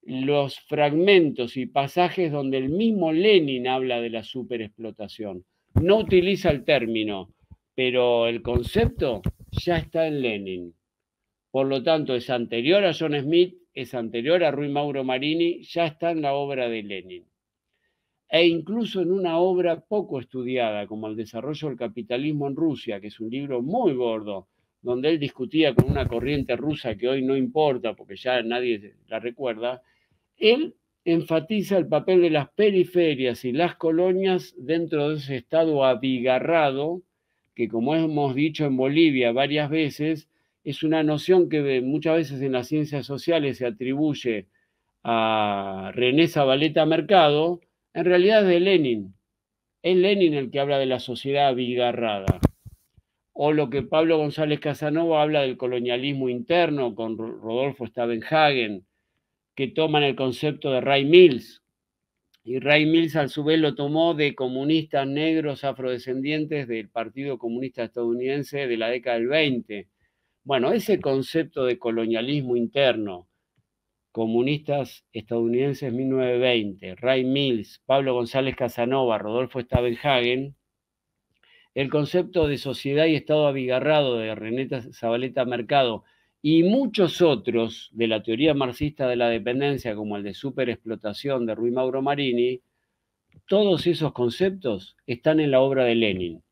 los fragmentos y pasajes donde el mismo Lenin habla de la superexplotación. No utiliza el término, pero el concepto ya está en Lenin. Por lo tanto, es anterior a John Smith, es anterior a Rui Mauro Marini, ya está en la obra de Lenin e incluso en una obra poco estudiada como El desarrollo del capitalismo en Rusia, que es un libro muy gordo, donde él discutía con una corriente rusa que hoy no importa porque ya nadie la recuerda, él enfatiza el papel de las periferias y las colonias dentro de ese estado abigarrado, que como hemos dicho en Bolivia varias veces, es una noción que muchas veces en las ciencias sociales se atribuye a René Zabaleta Mercado, en realidad es de Lenin. Es Lenin el que habla de la sociedad abigarrada. O lo que Pablo González Casanova habla del colonialismo interno con Rodolfo Stavenhagen, que toman el concepto de Ray Mills. Y Ray Mills a su vez lo tomó de comunistas negros afrodescendientes del Partido Comunista Estadounidense de la década del 20. Bueno, ese concepto de colonialismo interno, comunistas estadounidenses 1920, Ray Mills, Pablo González Casanova, Rodolfo Stavenhagen, el concepto de sociedad y estado abigarrado de René Zabaleta Mercado y muchos otros de la teoría marxista de la dependencia, como el de superexplotación de Rui Mauro Marini, todos esos conceptos están en la obra de Lenin.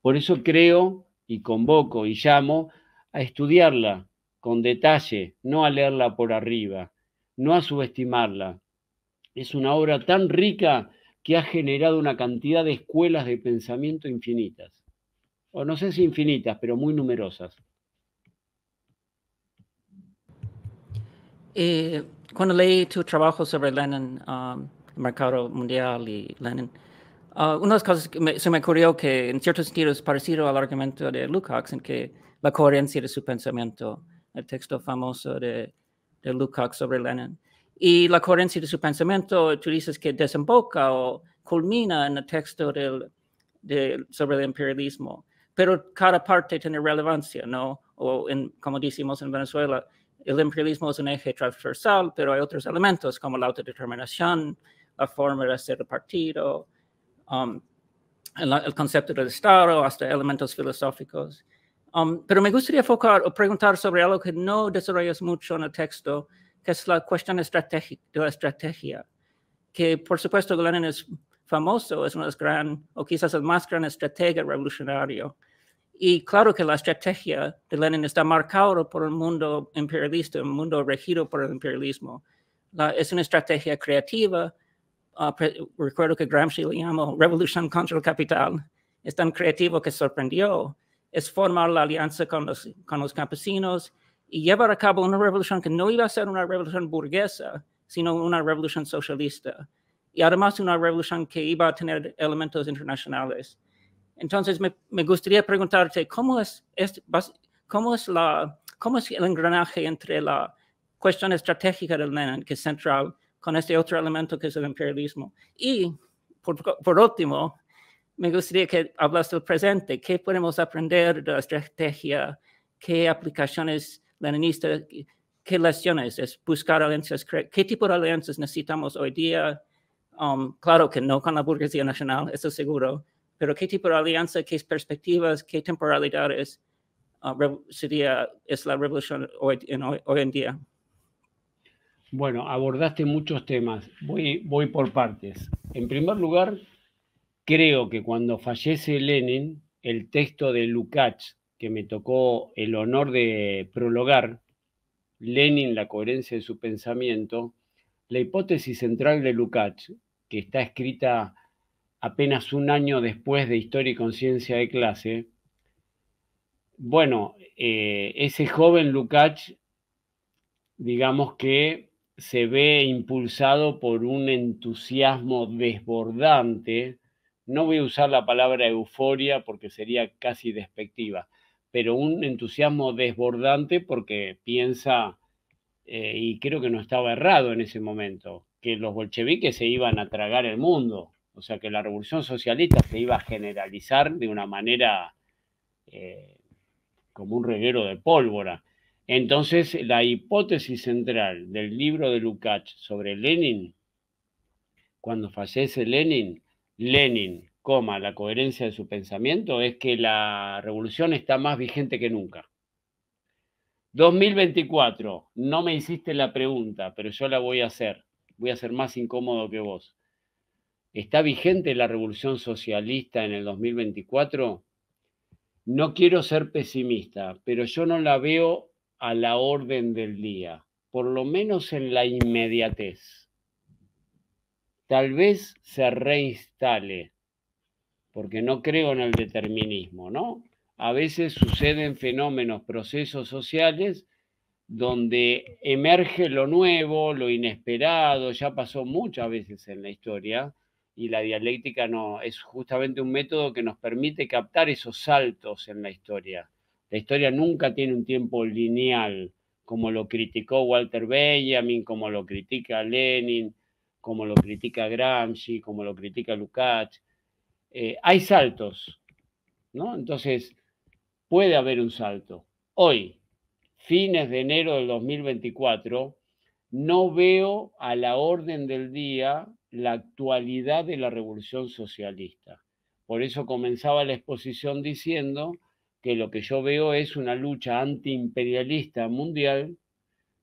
Por eso creo y convoco y llamo a estudiarla con detalle, no a leerla por arriba, no a subestimarla. Es una obra tan rica que ha generado una cantidad de escuelas de pensamiento infinitas. O no sé si infinitas, pero muy numerosas. Eh, cuando leí tu trabajo sobre Lenin, um, el mercado mundial y Lenin, uh, una de las cosas que se me ocurrió que en cierto sentido es parecido al argumento de Lukács, en que la coherencia de su pensamiento el texto famoso de, de Lukács sobre Lenin. Y la coherencia de su pensamiento, tú dices que desemboca o culmina en el texto del, de, sobre el imperialismo, pero cada parte tiene relevancia, ¿no? o en, como decimos en Venezuela, el imperialismo es un eje transversal, pero hay otros elementos como la autodeterminación, la forma de ser partido, um, el, concepto del Estado, hasta elementos filosóficos. Um, pero me gustaría enfocar o preguntar sobre algo que no desarrollas mucho en el texto, que es la cuestión estratégica, de la estrategia, que por supuesto Lenin es famoso, es uno de los gran, o quizás el más gran estratega revolucionario. Y claro que la estrategia de Lenin está marcada por un mundo imperialista, un mundo regido por el imperialismo. es una estrategia creativa. Uh, recuerdo que Gramsci le llamó revolución contra el capital. Es tan creativo que sorprendió. Es formar la alianza con los, con los campesinos y llevar a cabo una revolución que no iba a ser una revolución burguesa, sino una revolución socialista. Y además una revolución que iba a tener elementos internacionales. Entonces, me, me gustaría preguntarte, ¿cómo es, es, cómo, es la, ¿cómo es el engranaje entre la cuestión estratégica del Lenin, que es central, con este otro elemento que es el imperialismo? Y, por, por último, me gustaría que hablas del presente. ¿Qué podemos aprender de la estrategia? ¿Qué aplicaciones leninistas? ¿Qué lecciones? ¿Es buscar alianzas? ¿Qué tipo de alianzas necesitamos hoy día? Um, claro que no con la burguesía nacional, eso seguro, pero qué tipo de alianza, qué perspectivas, qué temporalidades uh, sería, es la revolución hoy, en, hoy, en día. Bueno, abordaste muchos temas. Voy, voy por partes. En primer lugar, creo que cuando fallece Lenin, el texto de Lukács, que me tocó el honor de prologar, Lenin, la coherencia de su pensamiento, la hipótesis central de Lukács, que está escrita apenas un año después de Historia y Conciencia de Clase, bueno, eh, ese joven Lukács, digamos que se ve impulsado por un entusiasmo desbordante, no voy a usar la palabra euforia porque sería casi despectiva, pero un entusiasmo desbordante porque piensa, eh, y creo que no estaba errado en ese momento, que los bolcheviques se iban a tragar el mundo, o sea que la revolución socialista se iba a generalizar de una manera eh, como un reguero de pólvora. Entonces, la hipótesis central del libro de Lukács sobre Lenin, cuando fallece Lenin, Lenin, coma, la coherencia de su pensamiento, es que la revolución está más vigente que nunca. 2024, no me hiciste la pregunta, pero yo la voy a hacer. Voy a ser más incómodo que vos. ¿Está vigente la revolución socialista en el 2024? No quiero ser pesimista, pero yo no la veo a la orden del día, por lo menos en la inmediatez. Tal vez se reinstale, porque no creo en el determinismo, ¿no? A veces suceden fenómenos, procesos sociales donde emerge lo nuevo, lo inesperado, ya pasó muchas veces en la historia, y la dialéctica no, es justamente un método que nos permite captar esos saltos en la historia. La historia nunca tiene un tiempo lineal, como lo criticó Walter Benjamin, como lo critica Lenin, como lo critica Gramsci, como lo critica Lukács. Eh, hay saltos, ¿no? Entonces, puede haber un salto. Hoy, fines de enero del 2024, no veo a la orden del día la actualidad de la revolución socialista. Por eso comenzaba la exposición diciendo que lo que yo veo es una lucha antiimperialista mundial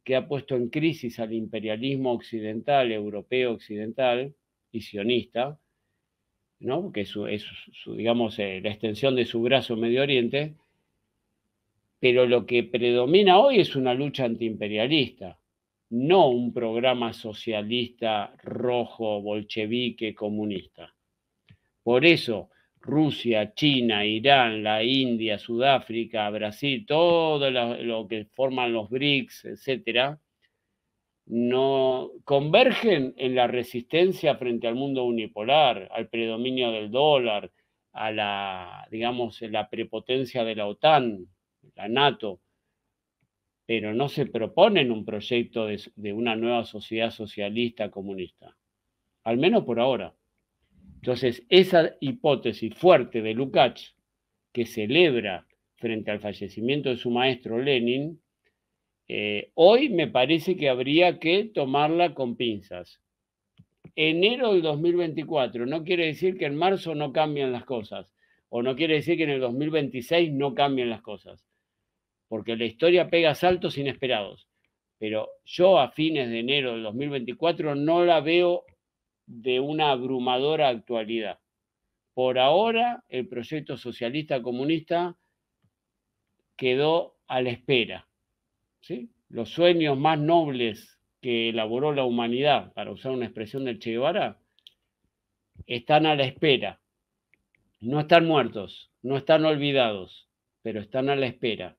que ha puesto en crisis al imperialismo occidental, europeo occidental y sionista, ¿no? que es, digamos, eh, la extensión de su brazo Medio Oriente, pero lo que predomina hoy es una lucha antiimperialista no un programa socialista rojo, bolchevique, comunista. Por eso Rusia, China, Irán, la India, Sudáfrica, Brasil, todo lo, que forman los BRICS, etcétera, no convergen en la resistencia frente al mundo unipolar, al predominio del dólar, a la, digamos, la prepotencia de la OTAN, la NATO pero no se proponen un proyecto de, una nueva sociedad socialista comunista, al menos por ahora. Entonces, esa hipótesis fuerte de Lukács, que celebra frente al fallecimiento de su maestro Lenin, eh, hoy me parece que habría que tomarla con pinzas. Enero del 2024 no quiere decir que en marzo no cambien las cosas, o no quiere decir que en el 2026 no cambien las cosas, porque la historia pega saltos inesperados. Pero yo a fines de enero del 2024 no la veo de una abrumadora actualidad. Por ahora, el proyecto socialista comunista quedó a la espera. ¿sí? Los sueños más nobles que elaboró la humanidad, para usar una expresión del Che Guevara, están a la espera. No están muertos, no están olvidados, pero están a la espera.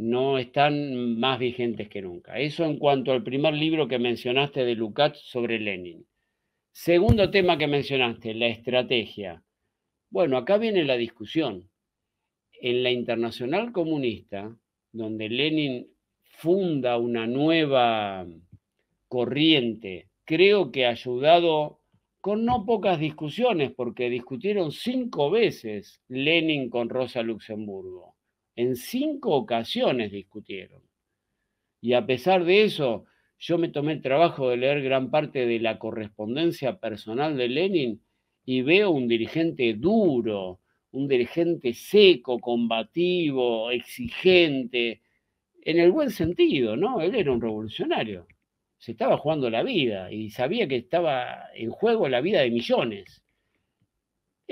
No están más vigentes que nunca. Eso en cuanto al primer libro que mencionaste de Lukács sobre Lenin. Segundo tema que mencionaste, la estrategia. Bueno, acá viene la discusión. En la internacional comunista, donde Lenin funda una nueva corriente, creo que ha ayudado con no pocas discusiones, porque discutieron cinco veces Lenin con Rosa Luxemburgo. En cinco ocasiones discutieron. Y a pesar de eso, yo me tomé el trabajo de leer gran parte de la correspondencia personal de Lenin y veo un dirigente duro, un dirigente seco, combativo, exigente, en el buen sentido, ¿no? Él era un revolucionario, se estaba jugando la vida y sabía que estaba en juego la vida de millones.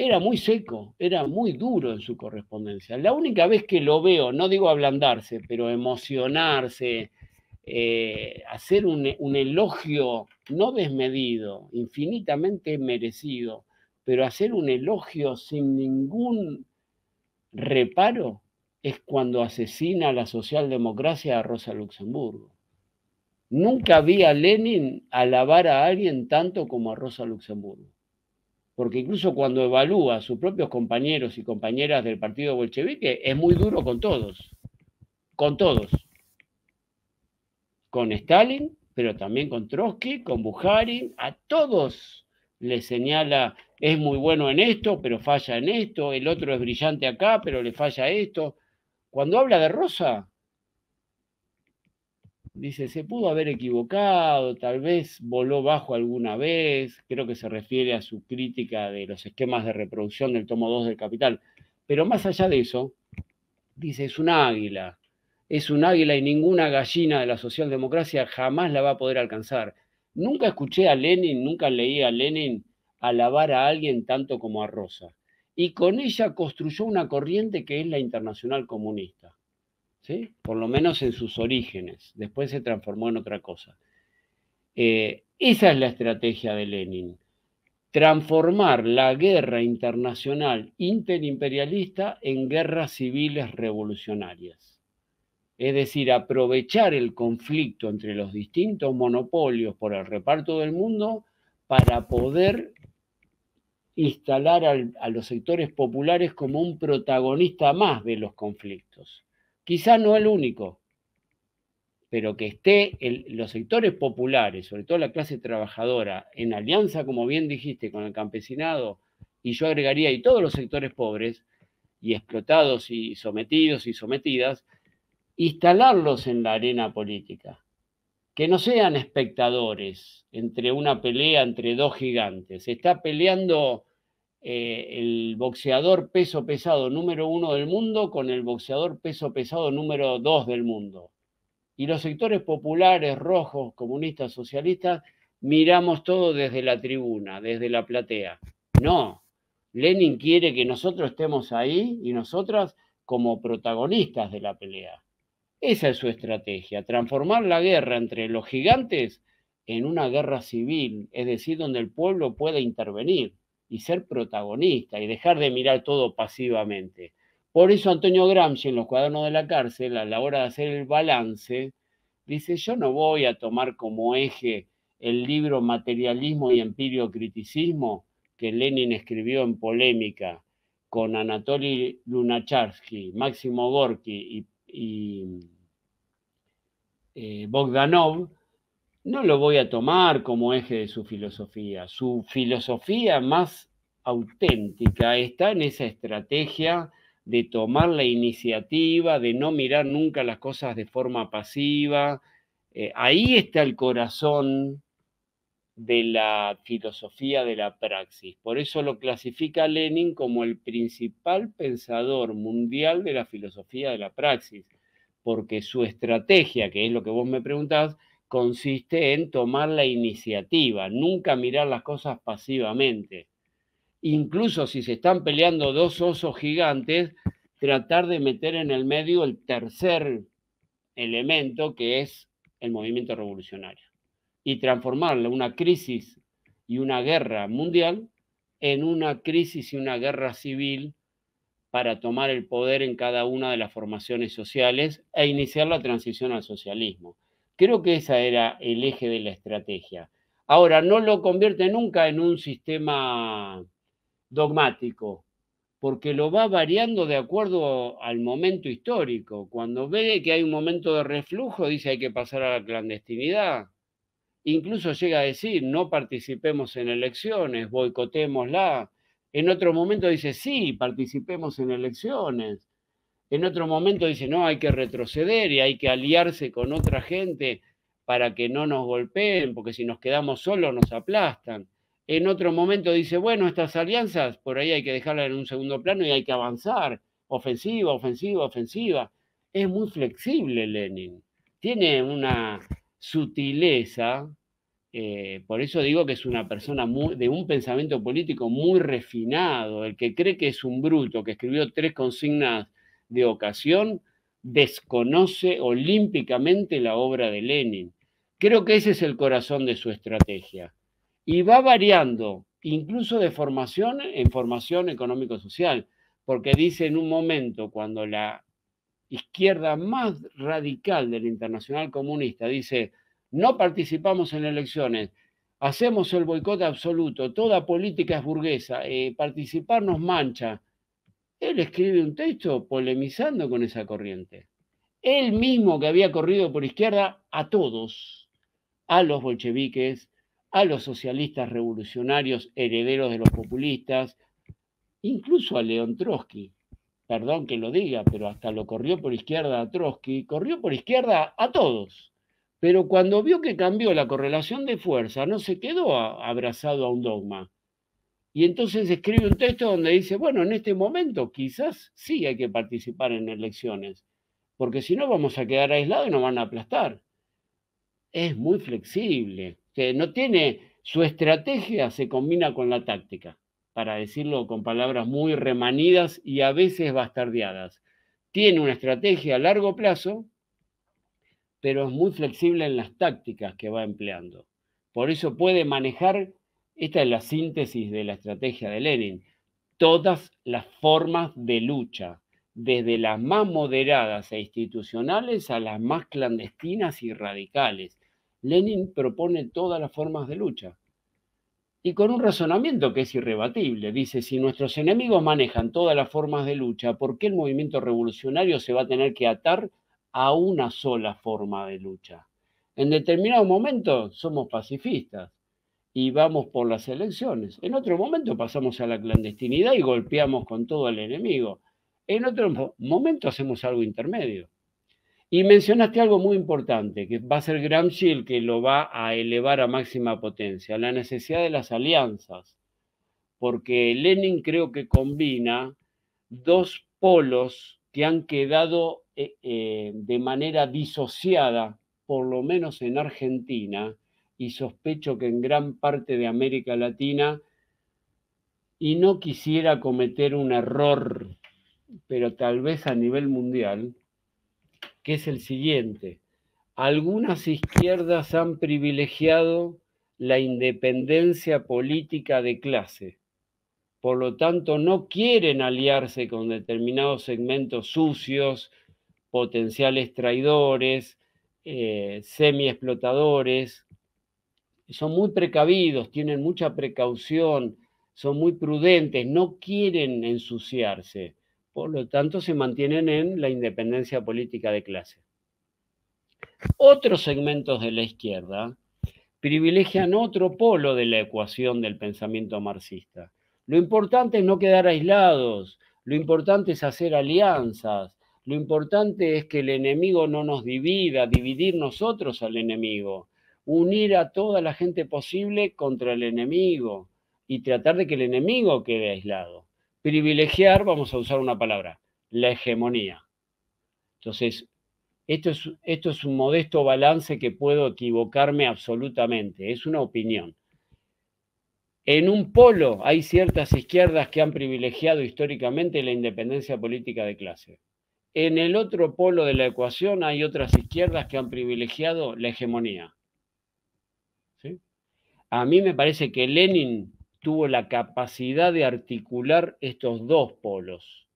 Era muy seco, era muy duro en su correspondencia. La única vez que lo veo, no digo ablandarse, pero emocionarse, eh, hacer un, elogio no desmedido, infinitamente merecido, pero hacer un elogio sin ningún reparo es cuando asesina a la socialdemocracia a Rosa Luxemburgo. Nunca vi a Lenin alabar a alguien tanto como a Rosa Luxemburgo. Porque incluso cuando evalúa a sus propios compañeros y compañeras del partido bolchevique, es muy duro con todos. Con todos con Stalin, pero también con Trotsky, con Bukharin, a todos le señala, es muy bueno en esto, pero falla en esto, el otro es brillante acá, pero le falla esto. Cuando habla de Rosa, dice, se pudo haber equivocado, tal vez voló bajo alguna vez, creo que se refiere a su crítica de los esquemas de reproducción del tomo 2 del Capital, pero más allá de eso, dice, es un águila, es un águila y ninguna gallina de la socialdemocracia jamás la va a poder alcanzar. Nunca escuché a Lenin, nunca leí a Lenin alabar a alguien tanto como a Rosa. Y con ella construyó una corriente que es la internacional comunista. Por lo menos en sus orígenes. Después se transformó en otra cosa. Eh, esa es la estrategia de Lenin. Transformar la guerra internacional interimperialista en guerras civiles revolucionarias es decir, aprovechar el conflicto entre los distintos monopolios por el reparto del mundo para poder instalar a los sectores populares como un protagonista más de los conflictos. Quizá no el único, pero que esté los sectores populares, sobre todo la clase trabajadora, en alianza, como bien dijiste, con el campesinado, y yo agregaría, y todos los sectores pobres, y explotados y sometidos y sometidas, instalarlos en la arena política, que no sean espectadores entre una pelea entre dos gigantes. Se está peleando eh, el boxeador peso pesado número uno del mundo con el boxeador peso pesado número dos del mundo. Y los sectores populares, rojos, comunistas, socialistas, miramos todo desde la tribuna, desde la platea. No, Lenin quiere que nosotros estemos ahí y nosotras como protagonistas de la pelea. Esa es su estrategia, transformar la guerra entre los gigantes en una guerra civil, es decir, donde el pueblo pueda intervenir y ser protagonista y dejar de mirar todo pasivamente. Por eso Antonio Gramsci en los cuadernos de la cárcel, a la hora de hacer el balance, dice, yo no voy a tomar como eje el libro Materialismo y Empirio Criticismo que Lenin escribió en polémica con Anatoly Lunacharsky, Máximo Gorky y eh, Bogdanov, no lo voy a tomar como eje de su filosofía. Su filosofía más auténtica está en esa estrategia de tomar la iniciativa, de no mirar nunca las cosas de forma pasiva. Eh, ahí está el corazón de la filosofía de la praxis. Por eso lo clasifica Lenin como el principal pensador mundial de la filosofía de la praxis, porque su estrategia, que es lo que vos me preguntás, consiste en tomar la iniciativa, nunca mirar las cosas pasivamente. Incluso si se están peleando dos osos gigantes, tratar de meter en el medio el tercer elemento, que es el movimiento revolucionario y transformarla una crisis y una guerra mundial en una crisis y una guerra civil para tomar el poder en cada una de las formaciones sociales e iniciar la transición al socialismo. Creo que ese era el eje de la estrategia. Ahora, no lo convierte nunca en un sistema dogmático, porque lo va variando de acuerdo al momento histórico. Cuando ve que hay un momento de reflujo, dice hay que pasar a la clandestinidad. Incluso llega a decir, no participemos en elecciones, boicotémosla. En otro momento dice, sí, participemos en elecciones. En otro momento dice, no, hay que retroceder y hay que aliarse con otra gente para que no nos golpeen, porque si nos quedamos solos nos aplastan. En otro momento dice, bueno, estas alianzas por ahí hay que dejarlas en un segundo plano y hay que avanzar. Ofensiva, ofensiva, ofensiva. Es muy flexible Lenin. Tiene una sutileza eh, por eso digo que es una persona de un pensamiento político muy refinado. El que cree que es un bruto, que escribió tres consignas de ocasión, desconoce olímpicamente la obra de Lenin. Creo que ese es el corazón de su estrategia. Y va variando, incluso de formación en formación económico-social, porque dice en un momento cuando la izquierda más radical del internacional comunista dice, no participamos en elecciones, hacemos el boicot absoluto, toda política es burguesa, eh, participar nos mancha. Él escribe un texto polemizando con esa corriente. Él mismo que había corrido por izquierda a todos, a los bolcheviques, a los socialistas revolucionarios herederos de los populistas, incluso a León Trotsky. Perdón que lo diga, pero hasta lo corrió por izquierda a Trotsky, corrió por izquierda a todos. Pero cuando vio que cambió la correlación de fuerza, no se quedó abrazado a un dogma. Y entonces escribe un texto donde dice, bueno, en este momento quizás sí hay que participar en elecciones, porque si no vamos a quedar aislados y nos van a aplastar. Es muy flexible, que no tiene, su estrategia se combina con la táctica, para decirlo con palabras muy remanidas y a veces bastardeadas. Tiene una estrategia a largo plazo pero es muy flexible en las tácticas que va empleando. Por eso puede manejar, esta es la síntesis de la estrategia de Lenin, todas las formas de lucha, desde las más moderadas e institucionales a las más clandestinas y radicales. Lenin propone todas las formas de lucha. Y con un razonamiento que es irrebatible. Dice, si nuestros enemigos manejan todas las formas de lucha, ¿por qué el movimiento revolucionario se va a tener que atar a una sola forma de lucha. En determinado momento somos pacifistas y vamos por las elecciones. En otro momento pasamos a la clandestinidad y golpeamos con todo al enemigo. En otro momento hacemos algo intermedio. Y mencionaste algo muy importante, que va a ser Gramsci el que lo va a elevar a máxima potencia, la necesidad de las alianzas, porque Lenin creo que combina dos polos que han quedado eh, eh, de manera disociada, por lo menos en Argentina, y sospecho que en gran parte de América Latina, y no quisiera cometer un error, pero tal vez a nivel mundial, que es el siguiente. Algunas izquierdas han privilegiado la independencia política de clase. Por lo tanto, no quieren aliarse con determinados segmentos sucios, potenciales traidores, eh, semi-explotadores. Son muy precavidos, tienen mucha precaución, son muy prudentes, no quieren ensuciarse. Por lo tanto, se mantienen en la independencia política de clase. Otros segmentos de la izquierda privilegian otro polo de la ecuación del pensamiento marxista. Lo importante es no quedar aislados, Lo importante es hacer alianzas. Lo importante es que el enemigo no nos divida, dividir nosotros al enemigo. Unir a toda la gente posible contra el enemigo y tratar de que el enemigo quede aislado. Privilegiar, vamos a usar una palabra, la hegemonía. Entonces, esto es, esto es un modesto balance que puedo equivocarme absolutamente, es una opinión. En un polo hay ciertas izquierdas que han privilegiado históricamente la independencia política de clase. En el otro polo de la ecuación hay otras izquierdas que han privilegiado la hegemonía. A mí me parece que Lenin tuvo la capacidad de articular estos dos polos.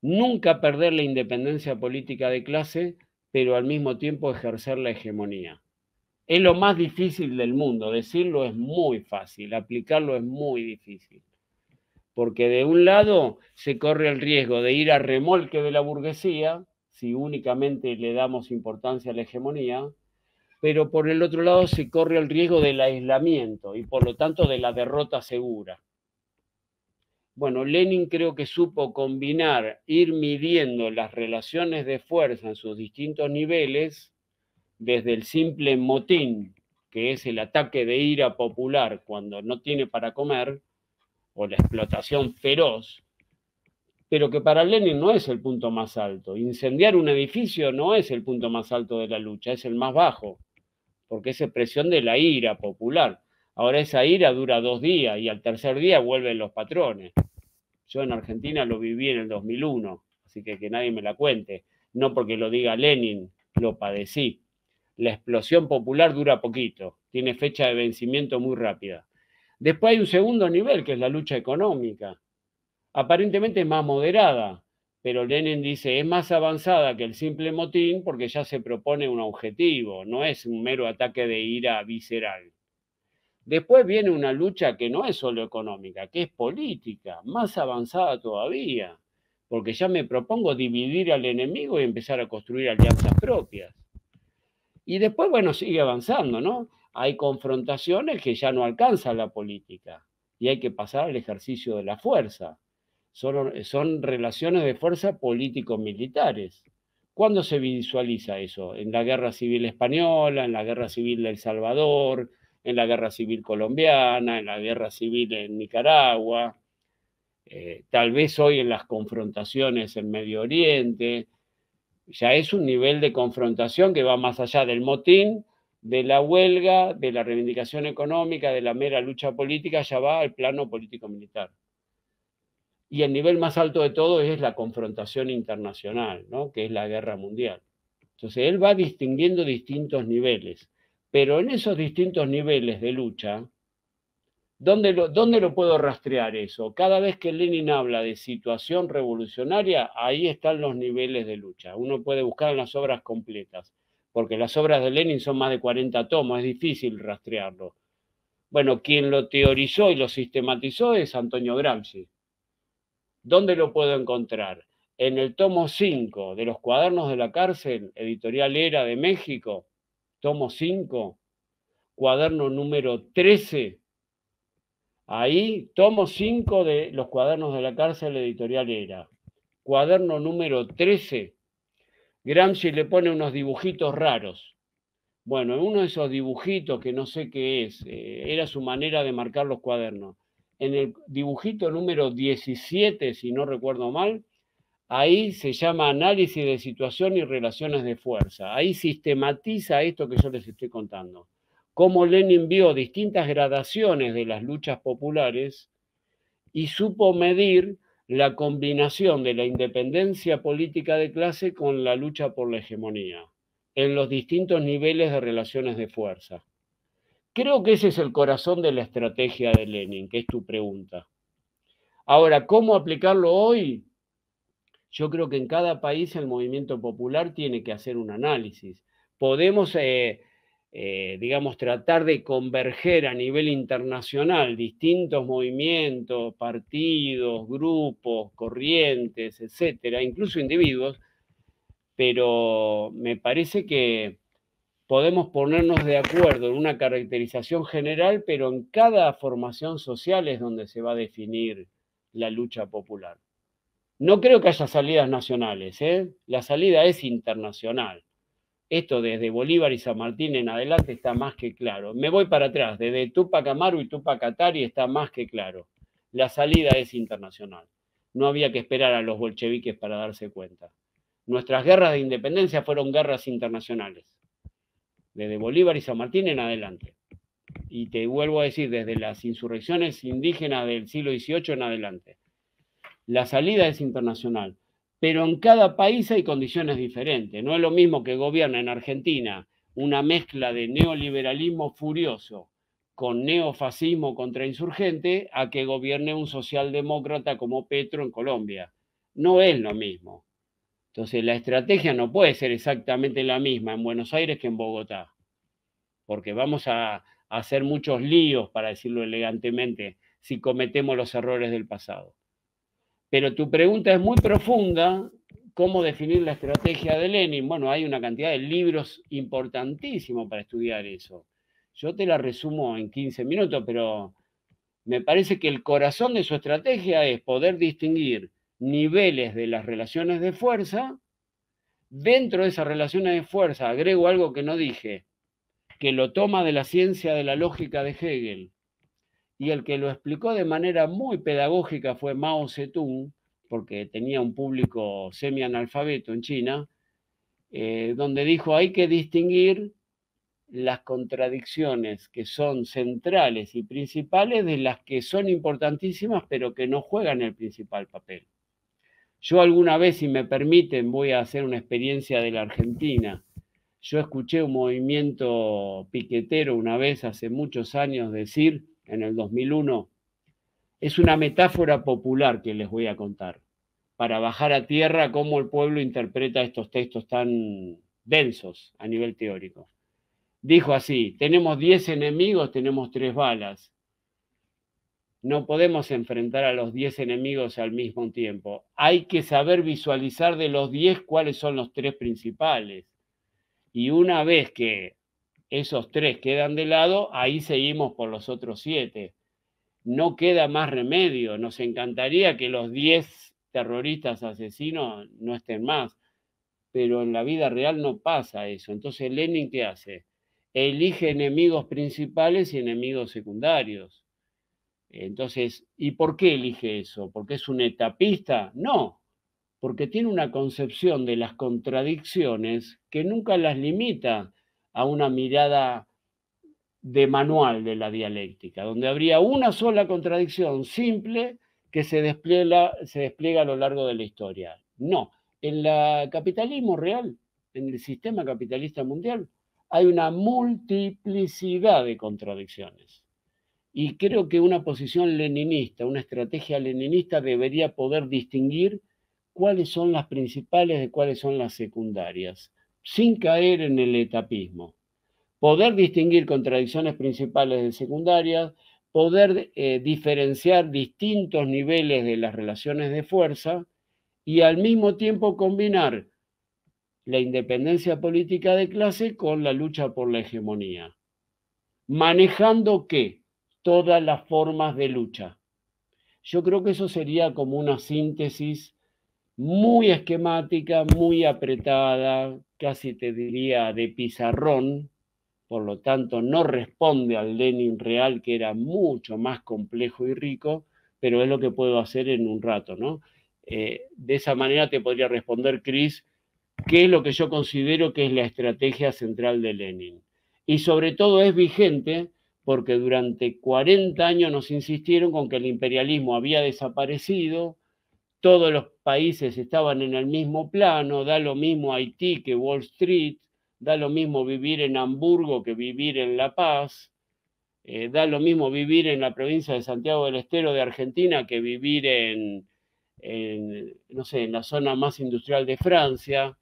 Nunca perder la independencia política de clase, pero al mismo tiempo ejercer la hegemonía. Es lo más difícil del mundo. Decirlo es muy fácil, aplicarlo es muy difícil. Porque de un lado se corre el riesgo de ir a remolque de la burguesía, si únicamente le damos importancia a la hegemonía, pero por el otro lado se corre el riesgo del aislamiento y por lo tanto de la derrota segura. Bueno, Lenin creo que supo combinar, ir midiendo las relaciones de fuerza en sus distintos niveles, desde el simple motín, que es el ataque de ira popular cuando no tiene para comer, o la explotación feroz, pero que para Lenin no es el punto más alto. Incendiar un edificio no es el punto más alto de la lucha, es el más bajo porque es expresión de la ira popular. Ahora esa ira dura dos días y al tercer día vuelven los patrones. Yo en Argentina lo viví en el 2001, así que que nadie me la cuente. No porque lo diga Lenin, lo padecí. La explosión popular dura poquito, tiene fecha de vencimiento muy rápida. Después hay un segundo nivel, que es la lucha económica. Aparentemente es más moderada, pero Lenin dice, es más avanzada que el simple motín porque ya se propone un objetivo, no es un mero ataque de ira visceral. Después viene una lucha que no es solo económica, que es política, más avanzada todavía, porque ya me propongo dividir al enemigo y empezar a construir alianzas propias. Y después, bueno, sigue avanzando, ¿no? Hay confrontaciones que ya no alcanzan la política y hay que pasar al ejercicio de la fuerza son, relaciones de fuerza político-militares. ¿Cuándo se visualiza eso? En la guerra civil española, en la guerra civil de El Salvador, en la guerra civil colombiana, en la guerra civil en Nicaragua, eh, tal vez hoy en las confrontaciones en Medio Oriente. Ya es un nivel de confrontación que va más allá del motín, de la huelga, de la reivindicación económica, de la mera lucha política, ya va al plano político-militar. Y el nivel más alto de todo es la confrontación internacional, ¿no? que es la guerra mundial. Entonces, él va distinguiendo distintos niveles, pero en esos distintos niveles de lucha, ¿dónde lo, ¿dónde lo puedo rastrear eso? Cada vez que Lenin habla de situación revolucionaria, ahí están los niveles de lucha. Uno puede buscar en las obras completas, porque las obras de Lenin son más de 40 tomos, es difícil rastrearlo. Bueno, quien lo teorizó y lo sistematizó es Antonio Gramsci. ¿Dónde lo puedo encontrar? En el tomo 5 de los cuadernos de la cárcel, editorial Era de México, tomo 5, cuaderno número 13. Ahí, tomo 5 de los cuadernos de la cárcel, editorial Era. Cuaderno número 13. Gramsci le pone unos dibujitos raros. Bueno, en uno de esos dibujitos que no sé qué es, eh, era su manera de marcar los cuadernos en el dibujito número 17, si no recuerdo mal, ahí se llama análisis de situación y relaciones de fuerza. Ahí sistematiza esto que yo les estoy contando. Cómo Lenin vio distintas gradaciones de las luchas populares y supo medir la combinación de la independencia política de clase con la lucha por la hegemonía en los distintos niveles de relaciones de fuerza. Creo que ese es el corazón de la estrategia de Lenin, que es tu pregunta. Ahora, ¿cómo aplicarlo hoy? Yo creo que en cada país el movimiento popular tiene que hacer un análisis. Podemos, eh, eh, digamos, tratar de converger a nivel internacional distintos movimientos, partidos, grupos, corrientes, etcétera, incluso individuos, pero me parece que podemos ponernos de acuerdo en una caracterización general, pero en cada formación social es donde se va a definir la lucha popular. No creo que haya salidas nacionales, ¿eh? la salida es internacional. Esto desde Bolívar y San Martín en adelante está más que claro. Me voy para atrás, desde Tupac Amaru y Tupac Atari está más que claro. La salida es internacional. No había que esperar a los bolcheviques para darse cuenta. Nuestras guerras de independencia fueron guerras internacionales, desde Bolívar y San Martín en adelante. Y te vuelvo a decir, desde las insurrecciones indígenas del siglo XVIII en adelante la salida es internacional, pero en cada país hay condiciones diferentes. No es lo mismo que gobierna en Argentina una mezcla de neoliberalismo furioso con neofascismo contrainsurgente a que gobierne un socialdemócrata como Petro en Colombia. No es lo mismo. Entonces la estrategia no puede ser exactamente la misma en Buenos Aires que en Bogotá, porque vamos a, hacer muchos líos, para decirlo elegantemente, si cometemos los errores del pasado. Pero tu pregunta es muy profunda, ¿cómo definir la estrategia de Lenin? Bueno, hay una cantidad de libros importantísimos para estudiar eso. Yo te la resumo en 15 minutos, pero me parece que el corazón de su estrategia es poder distinguir niveles de las relaciones de fuerza. Dentro de esas relaciones de fuerza, agrego algo que no dije, que lo toma de la ciencia de la lógica de Hegel, y el que lo explicó de manera muy pedagógica fue Mao Zedong, porque tenía un público semi-analfabeto en China, eh, donde dijo hay que distinguir las contradicciones que son centrales y principales de las que son importantísimas pero que no juegan el principal papel. Yo alguna vez, si me permiten, voy a hacer una experiencia de la Argentina. Yo escuché un movimiento piquetero una vez hace muchos años decir en el 2001, es una metáfora popular que les voy a contar, para bajar a tierra cómo el pueblo interpreta estos textos tan densos a nivel teórico. Dijo así, tenemos 10 enemigos, tenemos tres balas. No podemos enfrentar a los 10 enemigos al mismo tiempo. Hay que saber visualizar de los 10 cuáles son los tres principales. Y una vez que esos tres quedan de lado, ahí seguimos por los otros siete. No queda más remedio. Nos encantaría que los diez terroristas asesinos no estén más, pero en la vida real no pasa eso. Entonces, Lenin, ¿qué hace? Elige enemigos principales y enemigos secundarios. Entonces, ¿y por qué elige eso? ¿Porque es un etapista? No, porque tiene una concepción de las contradicciones que nunca las limita a una mirada de manual de la dialéctica, donde habría una sola contradicción simple que se despliega, se despliega a lo largo de la historia. No, en el capitalismo real, en el sistema capitalista mundial, hay una multiplicidad de contradicciones. Y creo que una posición leninista, una estrategia leninista debería poder distinguir cuáles son las principales de cuáles son las secundarias sin caer en el etapismo. Poder distinguir contradicciones principales de secundarias, poder eh, diferenciar distintos niveles de las relaciones de fuerza y al mismo tiempo combinar la independencia política de clase con la lucha por la hegemonía. Manejando qué? Todas las formas de lucha. Yo creo que eso sería como una síntesis muy esquemática, muy apretada, casi te diría de pizarrón, por lo tanto no responde al Lenin real que era mucho más complejo y rico, pero es lo que puedo hacer en un rato, ¿no? Eh, de esa manera te podría responder, Chris, qué es lo que yo considero que es la estrategia central de Lenin. Y sobre todo es vigente porque durante 40 años nos insistieron con que el imperialismo había desaparecido, todos los países estaban en el mismo plano, da lo mismo Haití que Wall Street, da lo mismo vivir en Hamburgo que vivir en La Paz, eh, da lo mismo vivir en la provincia de Santiago del Estero de Argentina que vivir en, no sé, en la zona más industrial de Francia.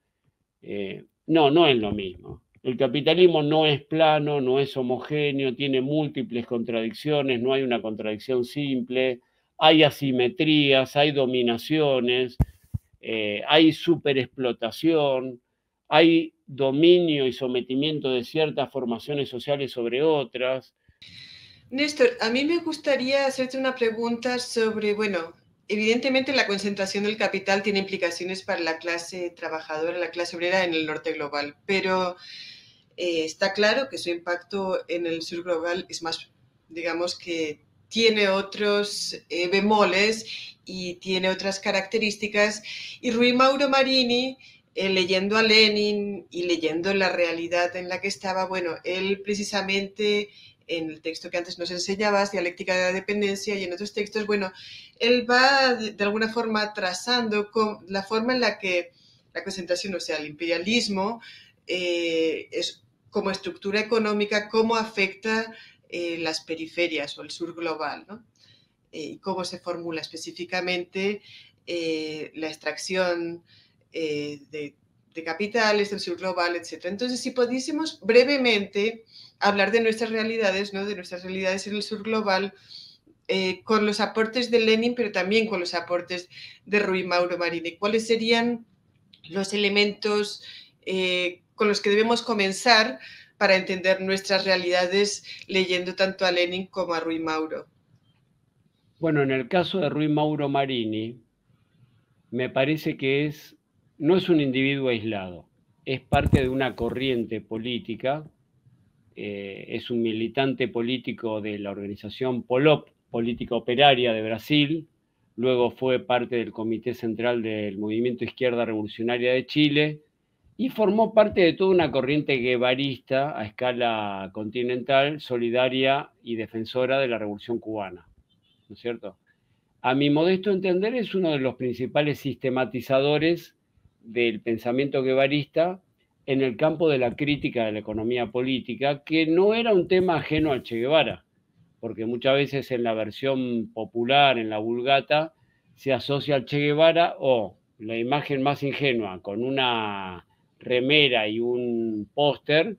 Eh, no, no es lo mismo. El capitalismo no es plano, no es homogéneo, tiene múltiples contradicciones, no hay una contradicción simple hay asimetrías, hay dominaciones, eh, hay superexplotación, hay dominio y sometimiento de ciertas formaciones sociales sobre otras. Néstor, a mí me gustaría hacerte una pregunta sobre, bueno, evidentemente la concentración del capital tiene implicaciones para la clase trabajadora, la clase obrera en el norte global, pero eh, está claro que su impacto en el sur global es más, digamos que tiene otros eh, bemoles y tiene otras características. Y Rui Mauro Marini, eh, leyendo a Lenin y leyendo la realidad en la que estaba, bueno, él precisamente en el texto que antes nos enseñabas, Dialéctica de la Dependencia, y en otros textos, bueno, él va de, alguna forma trazando con la forma en la que la concentración, o sea, el imperialismo, eh, es como estructura económica, cómo afecta eh, las periferias o el sur global. Eh, y cómo se formula específicamente eh, la extracción de, capitales del sur global, etc. Entonces, si pudiésemos brevemente hablar de nuestras realidades, ¿no? de nuestras realidades en el sur global, con los aportes de Lenin, pero también con los aportes de Rui Mauro Marini. ¿Cuáles serían los elementos con los que debemos comenzar para entender nuestras realidades leyendo tanto a Lenin como a Rui Mauro? Bueno, en el caso de Rui Mauro Marini, me parece que es, no es un individuo aislado, es parte de una corriente política, eh, es un militante político de la organización POLOP, Política Operaria de Brasil, luego fue parte del Comité Central del Movimiento Izquierda Revolucionaria de Chile, y formó parte de toda una corriente guevarista a escala continental, solidaria y defensora de la revolución cubana. ¿No es cierto? A mi modesto entender es uno de los principales sistematizadores del pensamiento guevarista en el campo de la crítica de la economía política, que no era un tema ajeno al Che Guevara, porque muchas veces en la versión popular, en la vulgata, se asocia al Che Guevara o la imagen más ingenua con una remera y un póster,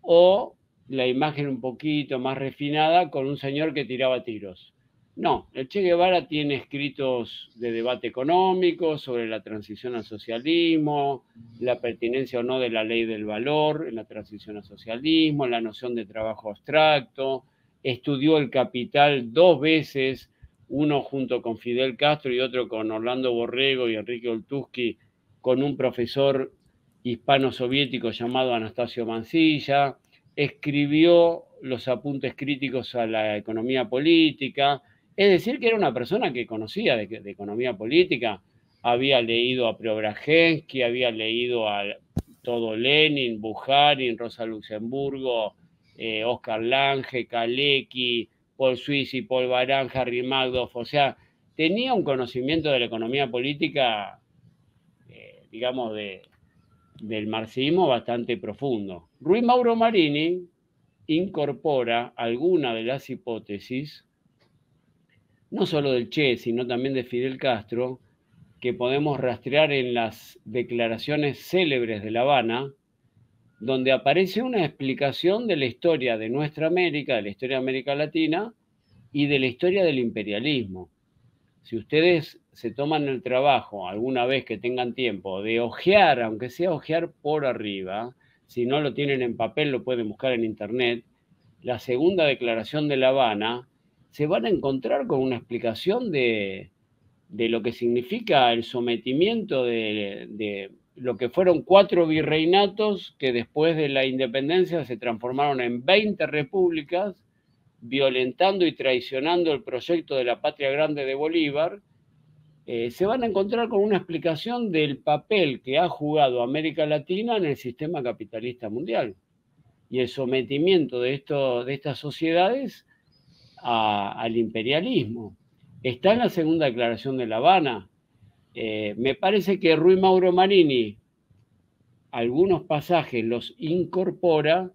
o la imagen un poquito más refinada con un señor que tiraba tiros. No, el Che Guevara tiene escritos de debate económico sobre la transición al socialismo, la pertinencia o no de la ley del valor en la transición al socialismo, la noción de trabajo abstracto, estudió el capital dos veces, uno junto con Fidel Castro y otro con Orlando Borrego y Enrique Oltuski, con un profesor hispano-soviético llamado Anastasio Mancilla, escribió los apuntes críticos a la economía política, es decir, que era una persona que conocía de, economía política, había leído a Preobrajensky, había leído a todo Lenin, Bujarin, Rosa Luxemburgo, eh, Oscar Lange, Kalecki, Paul Suisse, Paul Baran, Harry Magdoff, o sea, tenía un conocimiento de la economía política, eh, digamos, de, del marxismo bastante profundo. Ruiz Mauro Marini incorpora alguna de las hipótesis, no solo del Che, sino también de Fidel Castro, que podemos rastrear en las declaraciones célebres de La Habana, donde aparece una explicación de la historia de nuestra América, de la historia de América Latina y de la historia del imperialismo. Si ustedes se toman el trabajo alguna vez que tengan tiempo de ojear, aunque sea ojear por arriba, si no lo tienen en papel lo pueden buscar en internet, la segunda declaración de La Habana, se van a encontrar con una explicación de, lo que significa el sometimiento de, de, lo que fueron cuatro virreinatos que después de la independencia se transformaron en 20 repúblicas, violentando y traicionando el proyecto de la patria grande de Bolívar, eh, se van a encontrar con una explicación del papel que ha jugado América Latina en el sistema capitalista mundial y el sometimiento de, esto, de estas sociedades al imperialismo. Está en la segunda declaración de La Habana. Eh, me parece que Rui Mauro Marini algunos pasajes los incorpora,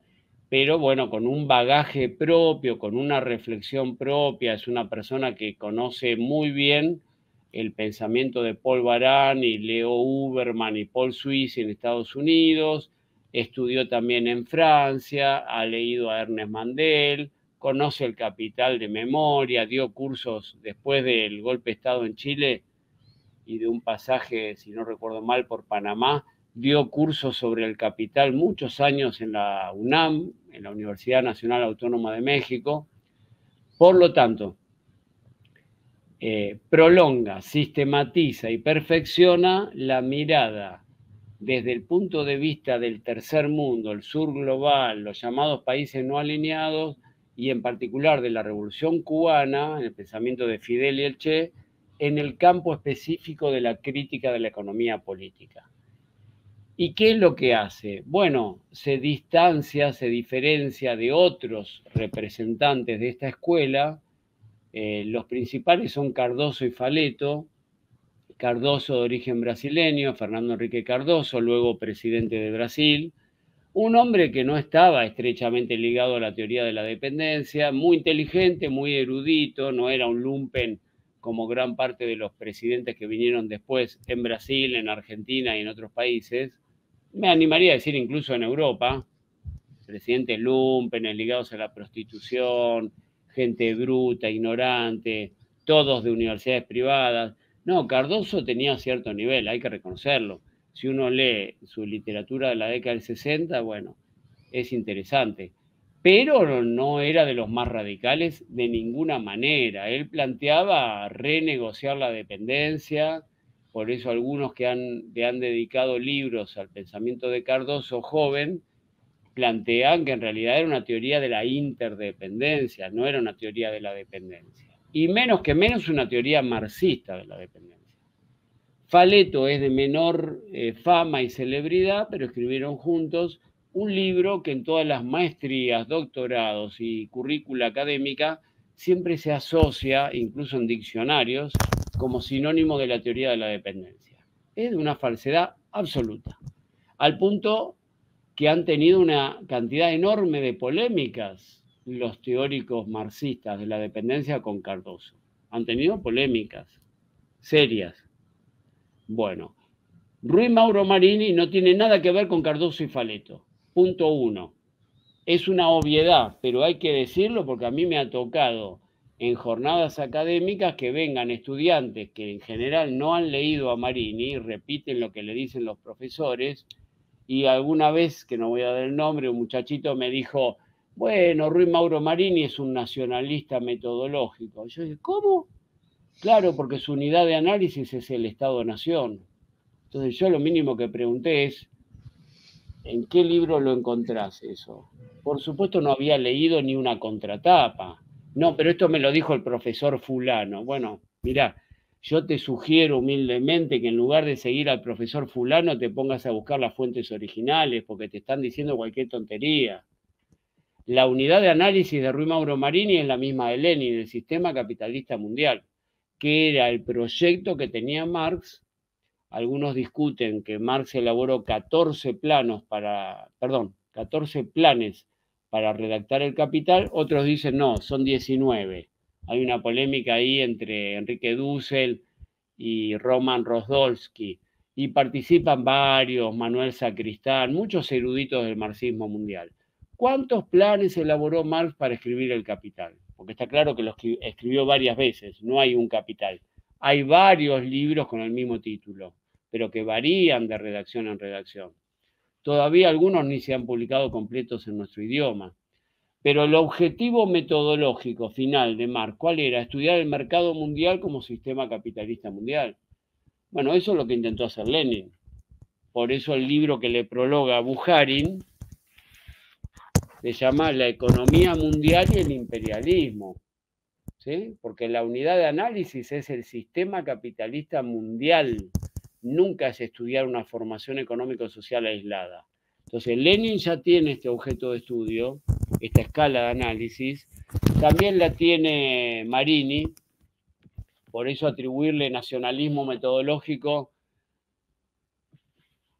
pero bueno, con un bagaje propio, con una reflexión propia, es una persona que conoce muy bien el pensamiento de Paul Baran y Leo Uberman y Paul Suisse en Estados Unidos, estudió también en Francia, ha leído a Ernest Mandel, conoce el capital de memoria, dio cursos después del golpe de Estado en Chile y de un pasaje, si no recuerdo mal, por Panamá, dio cursos sobre el capital muchos años en la UNAM, en la Universidad Nacional Autónoma de México. Por lo tanto, eh, prolonga, sistematiza y perfecciona la mirada desde el punto de vista del tercer mundo, el sur global, los llamados países no alineados y en particular de la revolución cubana, en el pensamiento de Fidel y el Che, en el campo específico de la crítica de la economía política. ¿Y qué es lo que hace? Bueno, se distancia, se diferencia de otros representantes de esta escuela eh, los principales son Cardoso y Faleto. Cardoso de origen brasileño, Fernando Enrique Cardoso, luego presidente de Brasil. Un hombre que no estaba estrechamente ligado a la teoría de la dependencia, muy inteligente, muy erudito, no era un lumpen como gran parte de los presidentes que vinieron después en Brasil, en Argentina y en otros países. Me animaría a decir incluso en Europa, presidentes lumpen, ligados a la prostitución, gente bruta, ignorante, todos de universidades privadas. No, Cardoso tenía cierto nivel, hay que reconocerlo. Si uno lee su literatura de la década del 60, bueno, es interesante. Pero no era de los más radicales de ninguna manera. Él planteaba renegociar la dependencia, por eso algunos que han, le han dedicado libros al pensamiento de Cardoso joven plantean que en realidad era una teoría de la interdependencia, no era una teoría de la dependencia. Y menos que menos una teoría marxista de la dependencia. Faleto es de menor eh, fama y celebridad, pero escribieron juntos un libro que en todas las maestrías, doctorados y currícula académica siempre se asocia, incluso en diccionarios, como sinónimo de la teoría de la dependencia. Es una falsedad absoluta, al punto que han tenido una cantidad enorme de polémicas los teóricos marxistas de la dependencia con Cardoso. Han tenido polémicas serias. Bueno, Ruiz Mauro Marini no tiene nada que ver con Cardoso y Faleto. Punto uno. Es una obviedad, pero hay que decirlo porque a mí me ha tocado en jornadas académicas que vengan estudiantes que en general no han leído a Marini, repiten lo que le dicen los profesores, y alguna vez, que no voy a dar el nombre, un muchachito me dijo, bueno, Ruiz Mauro Marini es un nacionalista metodológico. yo dije, ¿cómo? Claro, porque su unidad de análisis es el Estado-Nación. Entonces yo lo mínimo que pregunté es, ¿en qué libro lo encontrás eso? Por supuesto no había leído ni una contratapa. No, pero esto me lo dijo el profesor fulano. Bueno, mirá, yo te sugiero humildemente que en lugar de seguir al profesor fulano te pongas a buscar las fuentes originales porque te están diciendo cualquier tontería. La unidad de análisis de Rui Mauro Marini es la misma de Lenin, el sistema capitalista mundial, que era el proyecto que tenía Marx. Algunos discuten que Marx elaboró 14 planos para, perdón, 14 planes para redactar el capital, otros dicen no, son 19 hay una polémica ahí entre Enrique Dussel y Roman Rosdolsky, y participan varios, Manuel Sacristán, muchos eruditos del marxismo mundial. ¿Cuántos planes elaboró Marx para escribir el Capital? Porque está claro que lo escribió varias veces, no hay un Capital. Hay varios libros con el mismo título, pero que varían de redacción en redacción. Todavía algunos ni se han publicado completos en nuestro idioma. Pero el objetivo metodológico final de Marx, ¿cuál era? Estudiar el mercado mundial como sistema capitalista mundial. Bueno, eso es lo que intentó hacer Lenin. Por eso el libro que le prologa a Bujarin se llama La economía mundial y el imperialismo. ¿sí? Porque la unidad de análisis es el sistema capitalista mundial. Nunca es estudiar una formación económico-social aislada. Entonces, Lenin ya tiene este objeto de estudio esta escala de análisis. También la tiene Marini, por eso atribuirle nacionalismo metodológico,